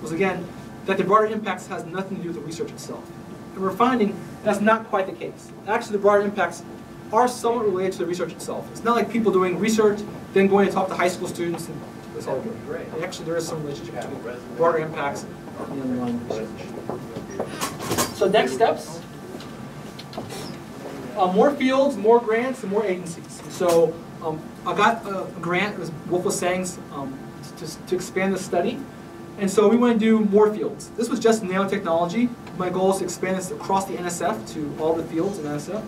was, again, that the broader impacts has nothing to do with the research itself. And we're finding that's not quite the case. Actually, the broader impacts are somewhat related to the research itself. It's not like people doing research, then going to talk to high school students, and it's all good. Actually, there is some relationship between broader impacts and the underlying research. So next steps. Uh, more fields, more grants, and more agencies. So um, I got a, a grant, as Wolf was saying, um, to, to expand the study. And so we want to do more fields. This was just nanotechnology. My goal is to expand this across the NSF to all the fields in NSF.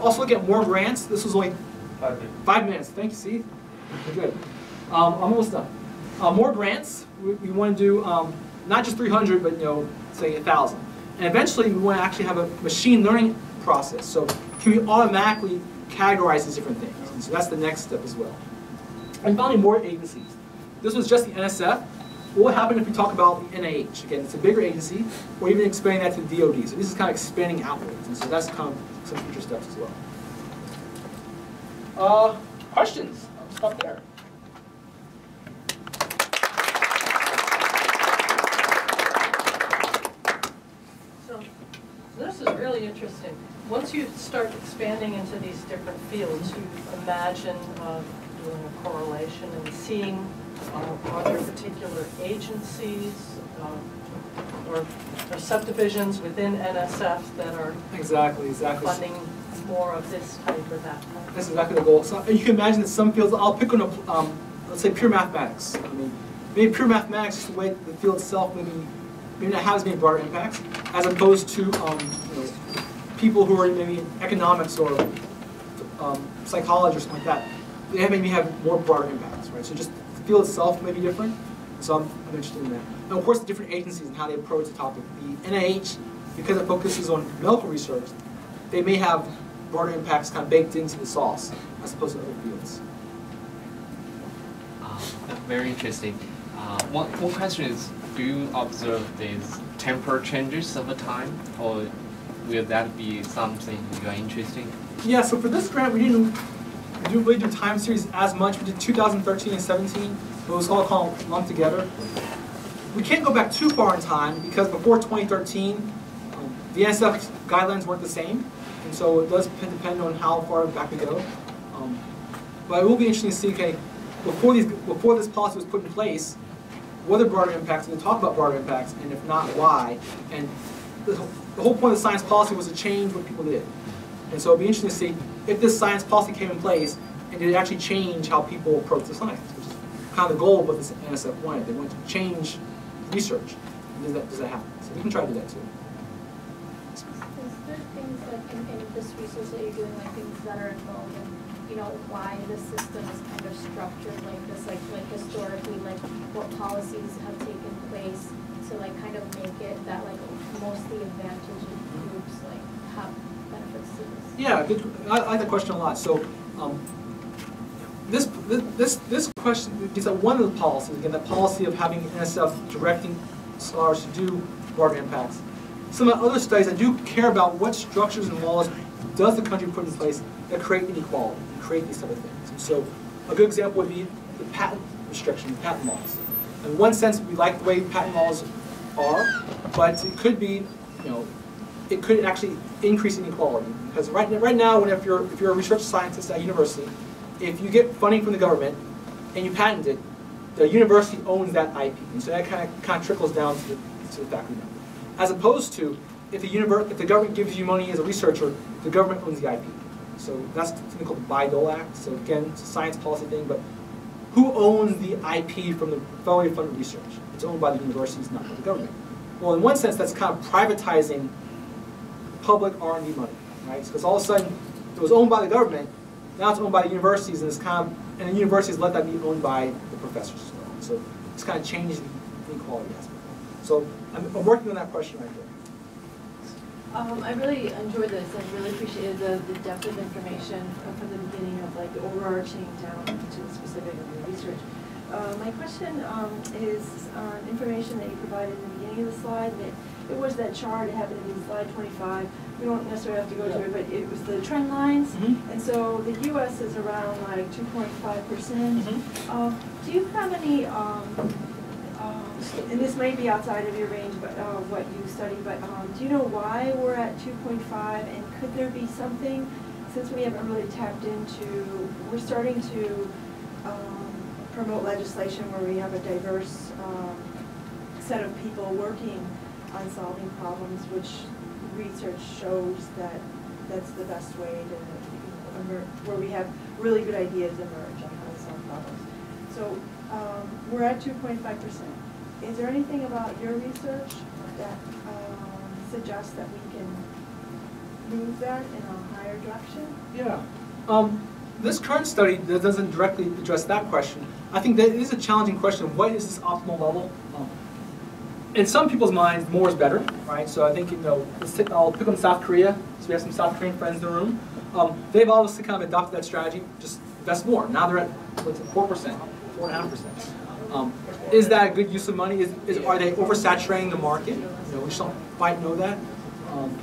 Also look at more grants. This was only Five minutes. five minutes. Thank you, Steve. Good. Um, I'm almost done. Uh, more grants. We, we want to do um, not just 300, but you know, say 1,000. And eventually, we want to actually have a machine learning process. So can we automatically categorize these different things? And so that's the next step as well. And finally, more agencies. This was just the NSF. What would happen if we talk about the NIH? Again, it's a bigger agency, or even expanding that to the DoD. So this is kind of expanding outwards, and so that's kind of some future steps as well. Uh, questions? I'll stop there. So, this is really interesting. Once you start expanding into these different fields, you imagine uh, doing a correlation and seeing Uh, Are there particular agencies um, or or subdivisions within NSF that are Exactly, exactly. funding more of this type or that type? That's exactly the goal. So you can imagine that some fields, I'll pick on, a, um, let's say pure mathematics. I mean, maybe pure mathematics is the way the field itself maybe, not has many broader impacts, as opposed to, um, you know, people who are maybe economics or um, something like that. They maybe have more broader impacts, right? So just the field itself may be different. So I'm, I'm interested in that. And of course, the different agencies and how they approach the topic. The NIH, because it focuses on medical research, they may have broader impacts kind of baked into the sauce as opposed to other fields. Uh, Very interesting. Uh, One, one question is, do you observe these temper changes over time, or will that be something you are interested in? Yeah, so for this grant, we didn't do, really do time series as much. We did 2013 and 17, but it was all called lumped together. We can't go back too far in time because before 2013, um, the NSF guidelines weren't the same, and so it does depend- depend on how far back we go. Um, But it will be interesting to see, okay, before these, before this policy was put in place, what are broader impacts? We talk about broader impacts, and if not, why? And the whole- the whole point of science policy was to change what people did. And so it'd be interesting to see if this science policy came in place, and did it actually change how people approach the science, which is kind of the goal of what this NSF wanted. They wanted to change research. Does that, does that happen? So we can try to do that too. Is there things that in, in this research that you're doing, like things that are involved in, you know, why the system is kind of structured like this, like, like historically, like what policies have taken place to like kind of make it that like mostly advantaged groups like have benefits to this? Yeah, good, I, I like that question a lot. So, um, this, this, this question, is that one of the policies, again, the policy of having NSF directing scholars to do broader impacts. Some of the other studies, I do care about what structures and laws does the country put in place that create inequality, create these type of things. So, a good example would be the patent restriction, patent laws. In one sense, we like the way patent laws are, but it could be, you know, it could actually increase inequality. Because right, right now, when if you're, if you're a research scientist at a university, if you get funding from the government and you patent it, the university owns that IP. And so that kind of, kind of trickles down to the, to the faculty member. As opposed to, if the, if the government gives you money as a researcher, the government owns the IP. So that's something called the Bayh-Dole Act. So again, it's a science policy thing, but who owns the IP from the federally funded research? It's owned by the universities, not by the government. Well, in one sense, that's kind of privatizing public R&D money, right? Because all of a sudden, it was owned by the government, now it's owned by the universities, and it's kind of, and the universities let that be owned by the professors as well. So it's kind of changed the inequality aspect. So I'm, I'm working on that question right there. Um, I really enjoyed this, I really appreciated the, the depth of information uh, from the beginning of like the overarching down to the specific of your research. Uh, my question, um, is on information that you provided in the beginning of the slide, That it, was that chart, it happened to be slide twenty-five. We don't necessarily have to go to it, but it was the trend lines. Mhm. And so the US is around like two point five percent. Mhm. Um, do you have any, um, and this may be outside of your range, but, uh, what you study, but, um, do you know why we're at two point five? And could there be something, since we haven't really tapped into, we're starting to, um, promote legislation where we have a diverse, um, set of people working on solving problems, which research shows that that's the best way to, where we have really good ideas emerge on how to solve problems. So, um, we're at two point five percent. Is there anything about your research that, um, suggests that we can move that in a higher direction? Yeah. Um, this current study doesn't directly address that question. I think that is a challenging question. What is this optimal level? Um, in some people's minds, more is better, right? So I think, you know, take, I'll pick on South Korea. So we have some South Korean friends in the room. Um, they've obviously kind of adopted that strategy, just invest more. Now they're at, what's it, 4%, 4.5%. Um, is that a good use of money? Is, is, are they oversaturating the market? You know, we just don't know that. Um,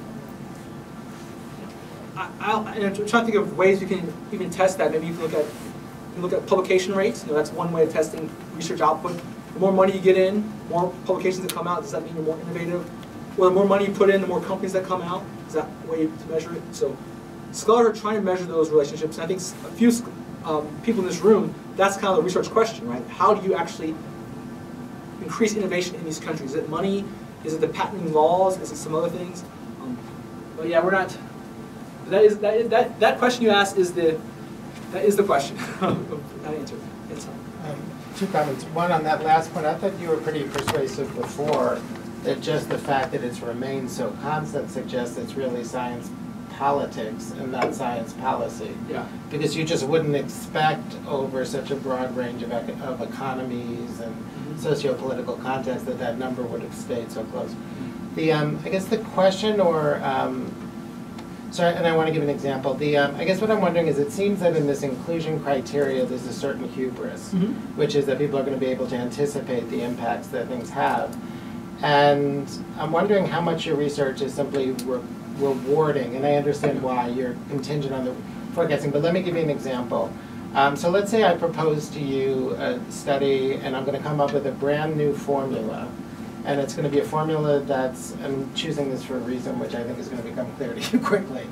I, I'm trying to think of ways you can even test that. Maybe you can look at, you can look at publication rates. You know, that's one way of testing research output. The more money you get in, more publications that come out. Does that mean you're more innovative? Well, the more money you put in, the more companies that come out. Is that a way to measure it? So scholars are trying to measure those relationships. And I think a few um, people in this room, that's kind of the research question, right? How do you actually increase innovation in these countries? Is it money? Is it the patenting laws? Is it some other things? Um, but yeah, we're not. That is that is, that that question you asked is the that is the question. that answer. It's, Um, Two comments. One, on that last point, I thought you were pretty persuasive before, that just the fact that it's remained so constant suggests it's really science politics and not science policy. yeah. Because you just wouldn't expect over such a broad range of, of economies and socio-political contexts that that number would have stayed so close. The, um, I guess the question or, um, sorry, and I want to give an example. The, um, I guess what I'm wondering is it seems that in this inclusion criteria, there's a certain hubris, Mhm. which is that people are going to be able to anticipate the impacts that things have. And I'm wondering how much your research is simply re- rewarding, and I understand why you're contingent on the forecasting, but let me give you an example. Um, so let's say I propose to you a study, and I'm gonna come up with a brand-new formula. And it's gonna be a formula that's, I'm choosing this for a reason which I think is gonna become clear to you quickly.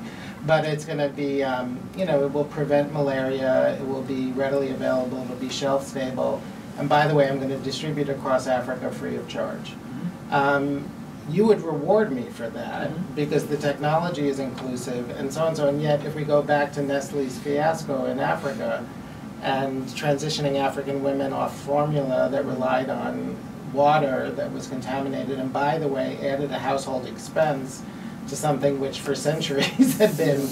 But it's gonna be, um, you know, it will prevent malaria, it will be readily available, it'll be shelf-stable. And by the way, I'm gonna distribute across Africa free of charge um, you would reward me for that Mhm. because the technology is inclusive and so on and so on. And yet, if we go back to Nestle's fiasco in Africa and transitioning African women off formula that relied on water that was contaminated, and by the way, added a household expense to something which for centuries had been,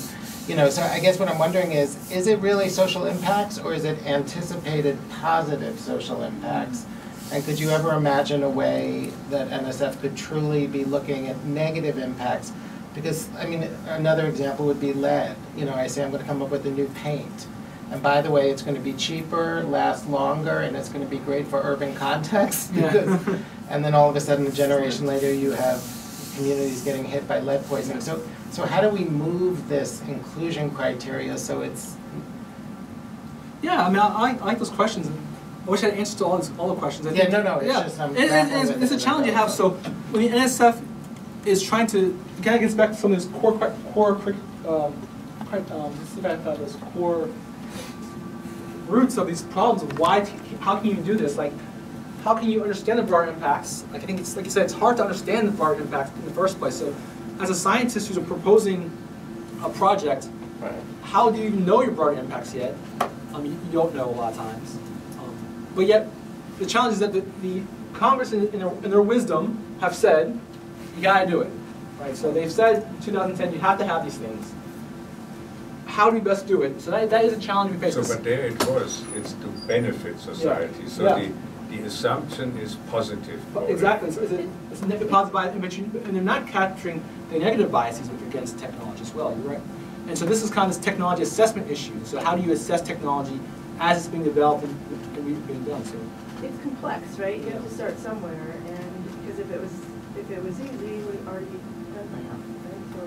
you know, so I guess what I'm wondering is, is it really social impacts or is it anticipated positive social impacts? And could you ever imagine a way that NSF could truly be looking at negative impacts? Because, I mean, another example would be lead. You know, I say I'm gonna come up with a new paint. And by the way, it's gonna be cheaper, last longer, and it's gonna be great for urban context. Yeah. And then all of a sudden, a generation later, you have communities getting hit by lead poisoning. So, so how do we move this inclusion criteria so it's, Yeah, I mean, I, I like those questions. I wish I had answers to all, these, all the questions. I Yeah, think- no, no, it's yeah. just I'm It- it- grappling it's, it's a challenge you have. So when the NSF is trying to kind of gets back to some of these core que- core um, cri- um, let's see if those core roots of these problems of why t- how can you do this like how can you understand the broader impacts like I think it's like you said it's hard to understand the broader impacts in the first place so as a scientist who's proposing a project how do you even know your broader impacts yet? Um, you, you don't know a lot of times. But yet, the challenge is that the, the Congress, in, in, their, in their wisdom, have said, you gotta do it. Right? So they've said 2010, you have to have these things. How do we best do it? So that, that is a challenge we face. So, but there it was, it's to benefit society, so Yeah. the, the assumption is positive. It. Exactly, so it's a, it's a positive bias, and they're not capturing the negative biases against technology as well, you're right. And so this is kind of this technology assessment issue, so how do you assess technology as it's being developed and, and being done, so. It's complex, right? You have to start somewhere, and, because if it was, if it was easy, we would already be done by now, right? So,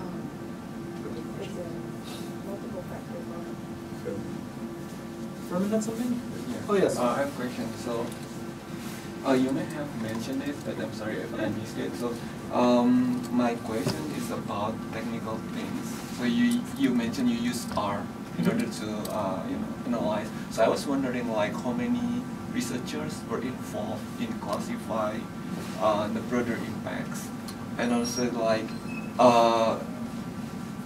um, it's a multiple factor problem. So, Herman had something? Yeah. Oh, yes. Uh, I have a question. So, uh, you may have mentioned it, but I'm sorry if I missed it. So, um, my question is about technical things. So you you mentioned you use R in order to uh, you know analyze. So I was wondering like how many researchers were involved in classify uh, the broader impacts, and also like uh,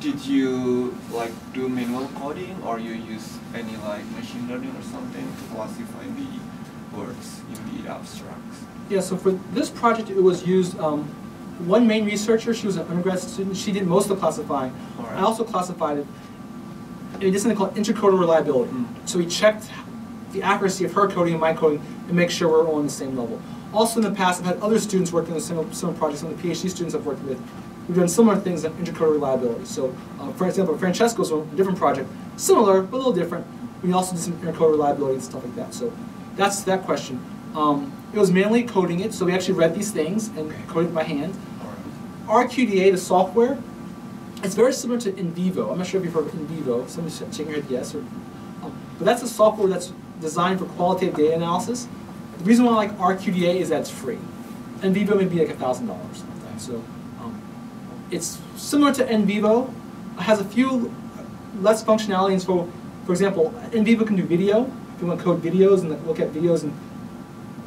did you like do manual coding or you use any like machine learning or something to classify the words in the abstracts? Yeah, so for this project, it was used, um, one main researcher, she was an undergrad student, she did most of the classifying. Alright. I also classified it in this thing called intercoder reliability. Mm. So we checked the accuracy of her coding and my coding and make sure we're all on the same level. Also in the past, I've had other students working on similar, similar projects, some of the PhD students I've worked with. We've done similar things on intercoder reliability. So, uh, for example, Francesco's on a different project, similar, but a little different. We also did some intercoder reliability and stuff like that. So that's that question. Um, it was mainly coding it, so we actually read these things and coded it by hand. RQDA, the software, it's very similar to NVivo. I'm not sure if you've heard of NVivo. Somebody sh- shake your head yes. Or, um, but that's a software that's designed for qualitative data analysis. The reason why I like RQDA is that it's free. NVivo may be like a thousand dollars. So um, it's similar to NVivo. It has a few less functionalities for For example, NVivo can do video. If you want to code videos and like, look at videos and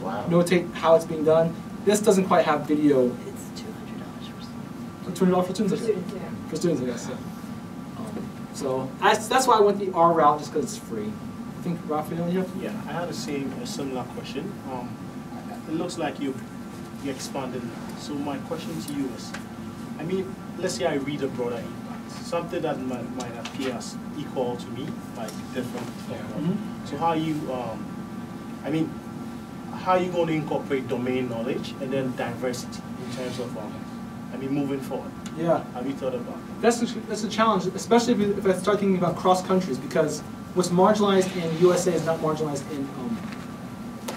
Wow. notate how it's being done. This doesn't quite have video. It's two hundred dollars for students. Two hundred dollars for students. For students, yeah. For students, I guess. Yeah. Um, so that's, that's why I went the R route, just because it's free. I think Raphael, you have. Yeah, I had the same, a similar question. Um, it looks like you, you expanded. So my question to you is, I mean, let's say I read a broader impact, something that might, might appear as equal to me, like different. Mhm. So how you, um, I mean, how are you going to incorporate domain knowledge and then diversity in terms of, um, I mean, moving forward? Yeah. Have you thought about that? That's a, that's a challenge, especially if, you, if I start thinking about cross countries, because what's marginalized in USA is not marginalized in, um,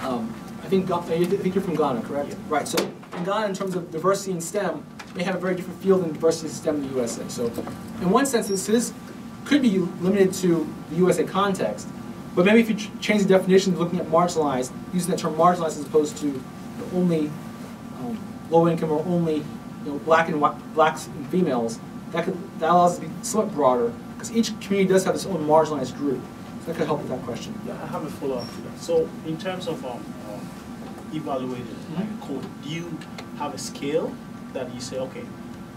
um, I think, I think you're from Ghana, correct? Yeah. Right, so in Ghana, in terms of diversity in STEM, they have a very different field than diversity in STEM in the USA. So in one sense, this is, could be limited to the USA context, but maybe if you ch- change the definition, looking at marginalized, using that term marginalized as opposed to only um, low income or only you know, black and white, blacks and females, that could that allows us to be somewhat broader because each community does have its own marginalized group. So that could help with that question. Yeah, I have a follow-up to that. So in terms of um, um, evaluating like code, do you have a scale that you say, okay,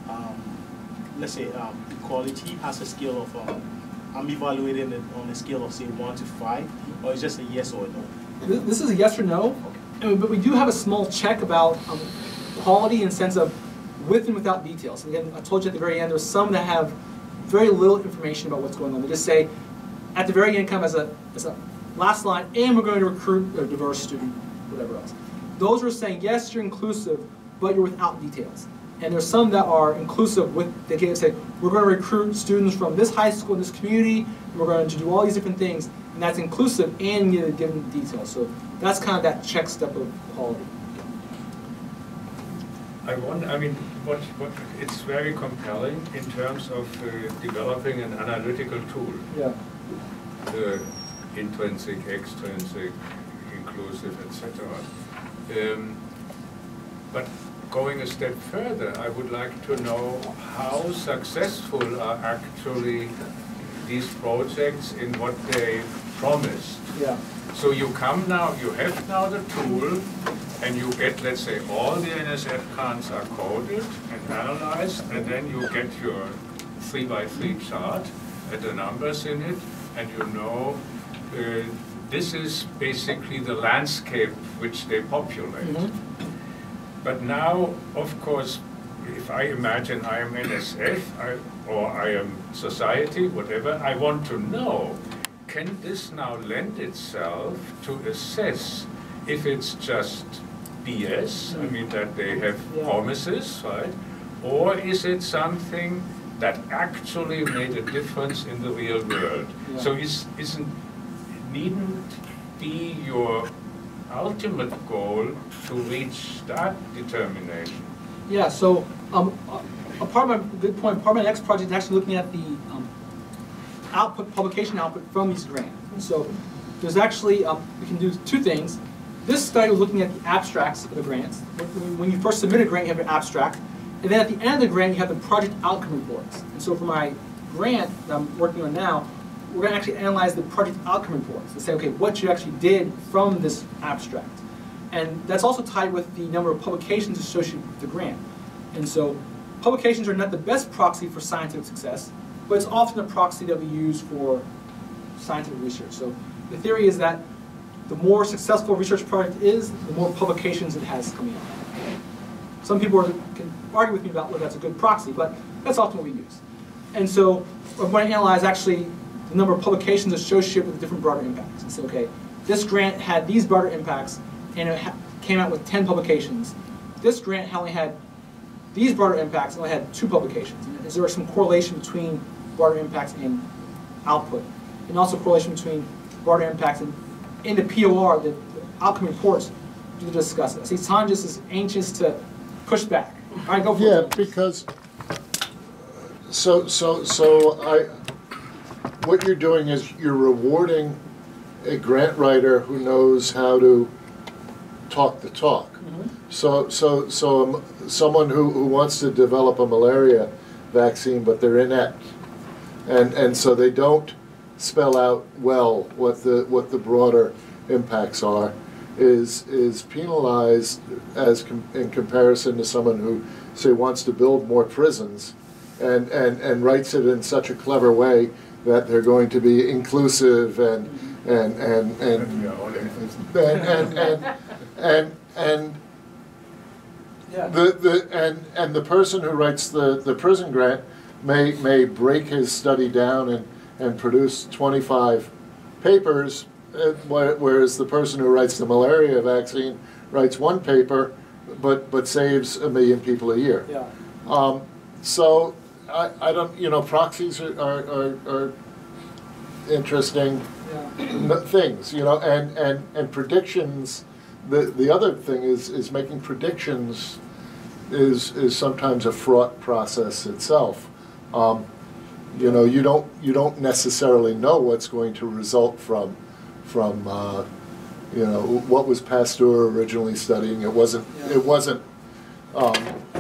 um, let's say um, equality has a scale of, um, I'm evaluating it on a scale of say one to five, or it's just a yes or a no? This is a yes or no, and- but we do have a small check about um, quality in sense of with and without details. And Again, I told you at the very end, there's some that have very little information about what's going on. They just say, at the very end, come as a, as a last line, and we're going to recruit a diverse student, whatever else. Those are saying, yes, you're inclusive, but you're without details. And there's some that are inclusive with, they can say, we're going to recruit students from this high school, in this community, we're going to do all these different things, and that's inclusive and you give them details. So that's kind of that check step of quality. I want, I mean, what, what, it's very compelling in terms of uh, developing an analytical tool. Yeah. intrinsic, extrinsic, inclusive, etc. Um, But going a step further, I would like to know how successful are actually these projects in what they promised. Yeah. So you come now, you have now the tool, and you get, let's say, all the NSF cons are coded and analyzed, and then you get your three by three chart and the numbers in it, and you know, uh, this is basically the landscape which they populate. Mhm. But now, of course, if I imagine I am NSF, I, or I am society, whatever, I want to know, can this now lend itself to assess if it's just BS, I mean that they have promises, right? Or is it something that actually made a difference in the real world? Yeah. So is, isn't, needn't be your ultimate goal to reach that determination. Yeah, so um, a part of my, good point, part of my next project is actually looking at the um, output, publication output from these grants. So there's actually, um, we can do two things. This study was looking at the abstracts of the grants. When you first submit a grant, you have an abstract. And then at the end of the grant, you have the project outcome reports. And so for my grant that I'm working on now, we're going to actually analyze the project outcome reports to say, okay, what you actually did from this abstract. And that's also tied with the number of publications associated with the grant. And so publications are not the best proxy for scientific success, but it's often a proxy that we use for scientific research. So the theory is that the more successful a research project is, the more publications it has coming out. Some people are, can argue with me about whether that's a good proxy, but that's often what we use. And so I'm going to analyze actually the number of publications associated with different broader impacts. And say, okay, this grant had these broader impacts, and it came out with 10 publications. This grant only had these broader impacts, and only had two publications. And Is there some correlation between broader impacts and output? And also correlation between broader impacts and in the POR, the the outcome reports, to discuss it. See, Sanjay is anxious to push back. All right, go for Yeah, it. because, so, so, so I, what you're doing is you're rewarding a grant writer who knows how to talk the talk. Mhm. So, so, so um, someone who, who wants to develop a malaria vaccine, but they're inept. And, and so they don't spell out well what the, what the broader impacts are, is, is penalized as, com- in comparison to someone who, say, wants to build more prisons and, and, and writes it in such a clever way that they're going to be inclusive and, and, and, and And we are all inclusive. and and and and, and Yeah. the, the and and the person who writes the, the prison grant may may break his study down and, and produce twenty five papers, uh, whereas the person who writes the malaria vaccine writes one paper, but but saves a million people a year. Yeah. Um, so I, I don't you know proxies are are, are, are interesting Yeah. things, you know, and, and, and predictions. The, the other thing is, is making predictions is, is sometimes a fraught process itself. Um, you know, you don't, you don't necessarily know what's going to result from, from, uh, you know, what was Pasteur originally studying. It wasn't, Yeah. it wasn't, um,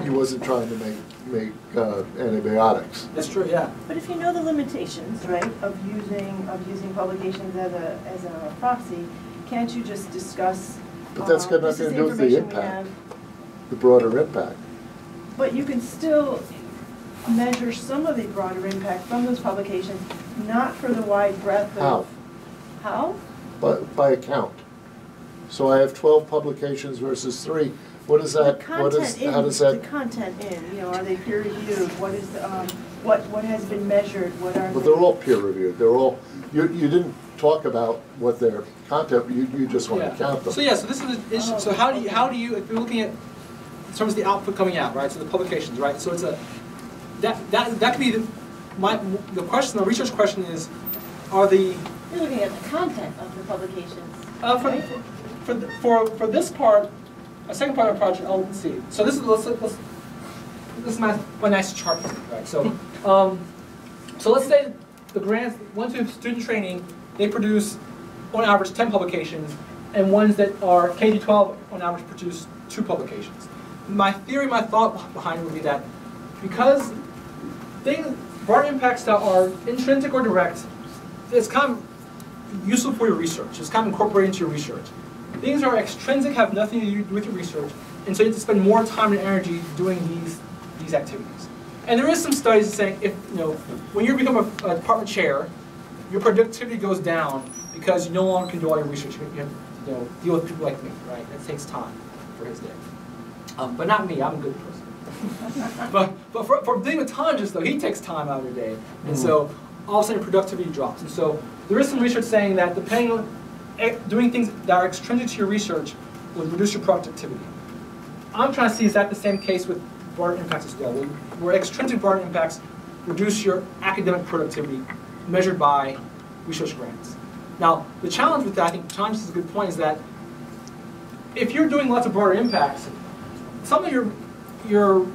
he wasn't trying to make, make uh, antibiotics. That's true, yeah. But if you know the limitations, right, of using, of using publications as a, as a proxy, can't you just discuss? But that's got this nothing to do with the information we impact. have, The broader impact. But you can still measure some of the broader impact from those publications, not for the wide breadth How? of. How? By, by account. So I have twelve publications versus three. What is that, what is, content how in, does the content in, you know, are they peer reviewed? What is, the, um, what, what has been measured? What are? well, they're all peer reviewed. They're all, you, you didn't talk about what their content, you, you just want Yeah. to count them. So yeah, so this is the issue. So how do you, how do you, if you're looking at, in terms of the output coming out, right? So the publications, right? So it's a, that, that, that could be the, my, the question, the research question is, are the, You're looking at the content of the publications. uh, for, right? for, the- for, for this part, a second part of the project, let's see. So this is, let's, let's, this is my, my nice chart, right? So, um, so let's say the grants, ones who have student training, they produce on average ten publications, and ones that are K to twelve on average produce two publications. My theory, my thought behind it would be that because things, broad impacts that are intrinsic or direct, it's kind of useful for your research. It's kind of incorporated into your research. Things that are extrinsic have nothing to do with your research, and so you have to spend more time and energy doing these these activities. And there is some studies saying if you know when you become a, a department chair, your productivity goes down because you no longer can do all your research. You have to you know, deal with people like me, right? It takes time for his day. Um, but not me. I'm a good person. but but for, for Tonjes, though, he takes time out of your day, and so all of a sudden productivity drops. And so there is some research saying that depending on eh, doing things that are extrinsic to your research will reduce your productivity. I'm trying to see is that the same case with broader impacts as well, where- extrinsic broader impacts reduce your academic productivity measured by research grants. Now, the challenge with that, I think Tom is a good point, is that if you're doing lots of broader impacts, some of your, your,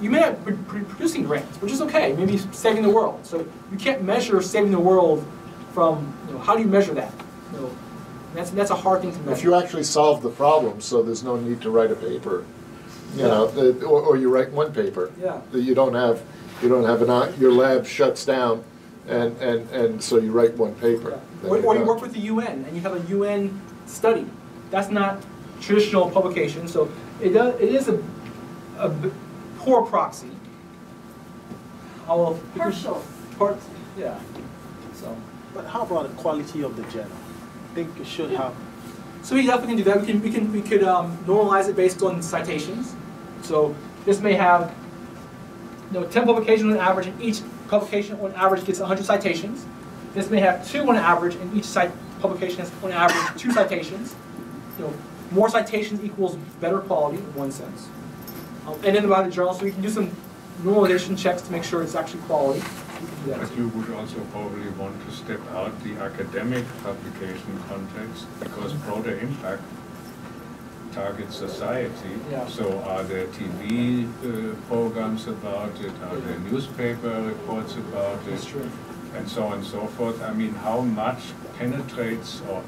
you may not be producing grants, which is okay, maybe saving the world. So you can't measure saving the world from, you know, how do you measure that? You know, that's, that's a hard thing to measure. If you actually solve the problem, so there's no need to write a paper, you know, that- or, or you write one paper. Yeah. That you don't have, you don't have an, uh, your lab shuts down, and, and, and so you write one paper. then Or, you're or you work with the UN and you have a UN study. That's not traditional publication, so it does, it is a, a b- poor proxy. I will. Partial. Part, yeah, so. But how about the quality of the journal? I think it should have, So we definitely can do that. We can, we can, we could um, normalize it based on citations. So this may have, you know, 10 publications on average, and each publication on average gets 100 citations. This may have two on average, and each cite, publication has on average two citations. You know, more citations equals better quality in one sense. Um, and in about the journal, so we can do some normalization checks to make sure it's actually quality. We can do that But you would also probably want to step out the academic publication context because broader impact targets society. Yeah. So are there TV uh, programs about it? Are there newspaper reports about That's it? true. And so on and so forth. I mean, how much penetrates or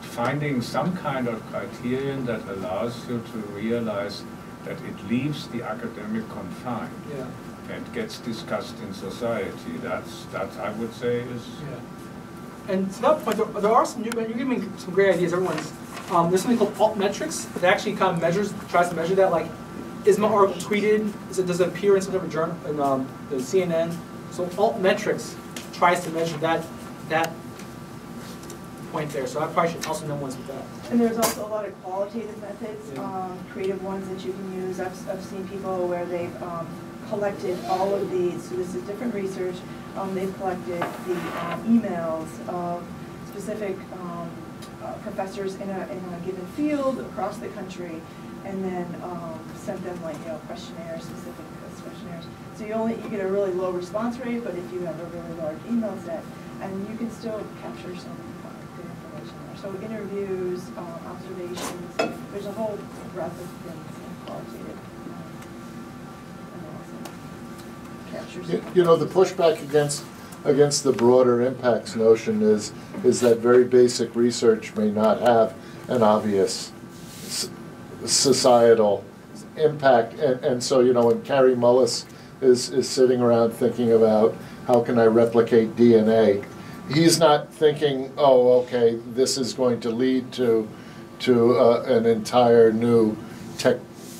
finding some kind of criterion that allows you to realize that it leaves the academic confined Yeah, and gets discussed in society. That's, that I would say is, yeah. and to that point, there, there are some, new. you're giving me some great ideas, everyone's. Um, there's something called altmetrics that actually kind of measures, tries to measure that, like, is my article tweeted? Is it, does it appear in some type of journal, in um, the CNN? So altmetrics tries to measure that, that point there, so I probably should also know ones with that. And there's also a lot of qualitative methods, Yeah. um, creative ones that you can use. I've, I've seen people where they've, um, collected all of these, so this is different research. Um, they've collected the, um, emails of specific, um, uh, professors in a, in a given field across the country, and then, um, sent them like, you know, questionnaires, specific questionnaires. So you only, you get a really low response rate, but if you have a really large email set, and you can still capture some So interviews, um, observations, there's a whole breadth of things in qualitative um. Captures. You you know, the pushback against, against the broader impacts notion is, is that very basic research may not have an obvious societal impact. And, and so, you know, when Kary Mullis is, is sitting around thinking about how can I replicate DNA, he's not thinking, oh, okay, this is going to lead to, to uh, an entire new tech,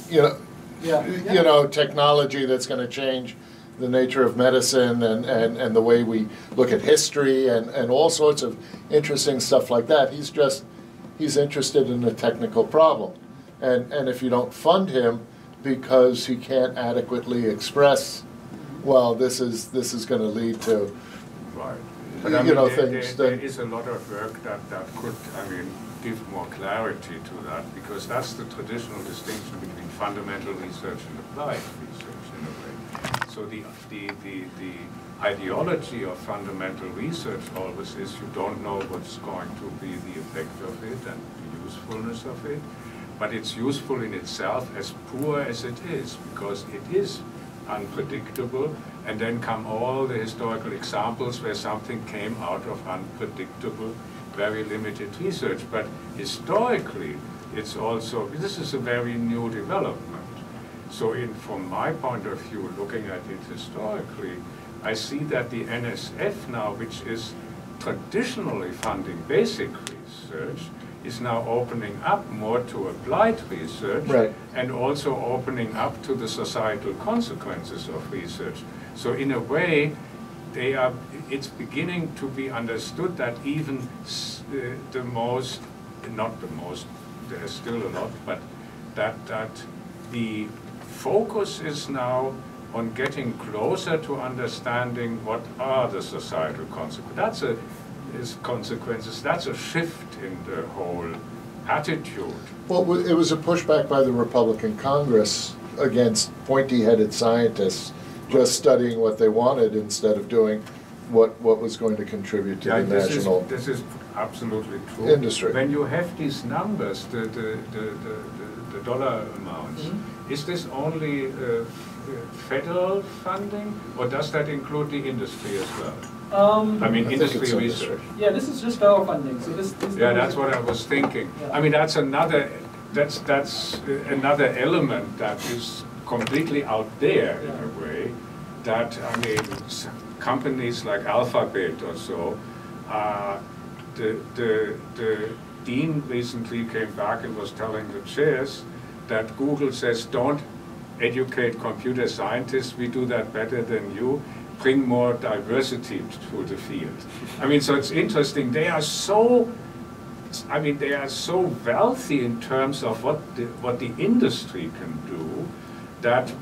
you know, Yeah. you know, technology that's gonna change the nature of medicine and, and, and the way we look at history and, and all sorts of interesting stuff like that. He's just, he's interested in a technical problem. And, and if you don't fund him because he can't adequately express, well, this is, this is gonna lead to, Right. You But I mean, know, there- things there- There is a lot of work that, that could, I mean, give more clarity to that, because that's the traditional distinction between fundamental research and applied research in a way. So the, the, the, the ideology of fundamental research always is you don't know what's going to be the effect of it and the usefulness of it, but it's useful in itself as poor as it is, because it is unpredictable, and then come all the historical examples where something came out of unpredictable, very limited research. But historically, it's also, this is a very new development. So in, from my point of view, looking at it historically, I see that the NSF now, which is traditionally funding basic research, is now opening up more to applied research Right. and also opening up to the societal consequences of research. So in a way, they are, it's beginning to be understood that even uh, the most, not the most, there's still a lot, but that, that the focus is now on getting closer to understanding what are the societal consequences. That's a, is consequences, that's a shift in the whole attitude. well, it was a pushback by the Republican Congress against pointy-headed scientists just studying what they wanted instead of doing what, what was going to contribute to Yeah, the this is, national. this is absolutely true. Industry. When you have these numbers, the, the, the, the, the- the dollar amounts, Mhm. is this only uh, uh, federal funding, or does that include the industry as well? Um, I mean, I industry it's research. yeah, this is just federal funding, so this. these Yeah, that's are- what I was thinking. Yeah. I mean, that's another, that's, that's uh, another element that is completely out there in a way, that, I mean, companies like Alphabet or so, uh, the, the, the dean recently came back and was telling the chairs that Google says, don't educate computer scientists, we do that better than you, bring more diversity to the field. I mean, so it's interesting, they are so, I mean, they are so wealthy in terms of what the, what the industry can do, that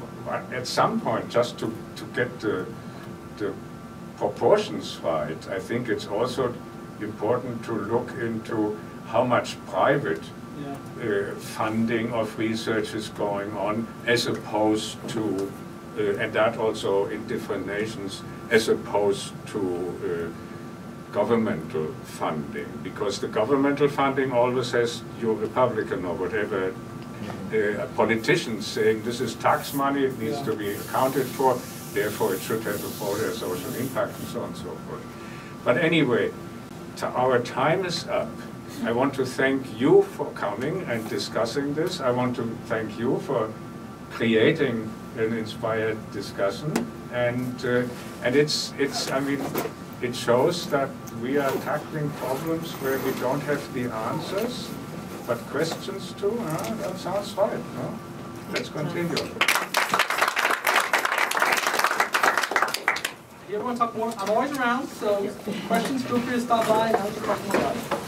at some point, just to, to get the, the proportions right, I think it's also important to look into how much private Yeah. uh, funding of research is going on as opposed to, and that also in different nations, as opposed to uh, governmental funding. Because the governmental funding always has your Republican or whatever uh, politicians saying this is tax money, it needs to be accounted for, therefore it should have a broader social impact and so on and so forth. But anyway, our time is up. I want to thank you for coming and discussing this. I want to thank you for creating an inspired discussion. And, uh, and it's, it's, I mean, it shows that we are tackling problems where we don't have the answers, but questions too, huh? that sounds right, no? Let's continue. You ever want to talk more? I'm always around, so questions, feel free to stop by and I'll just about it.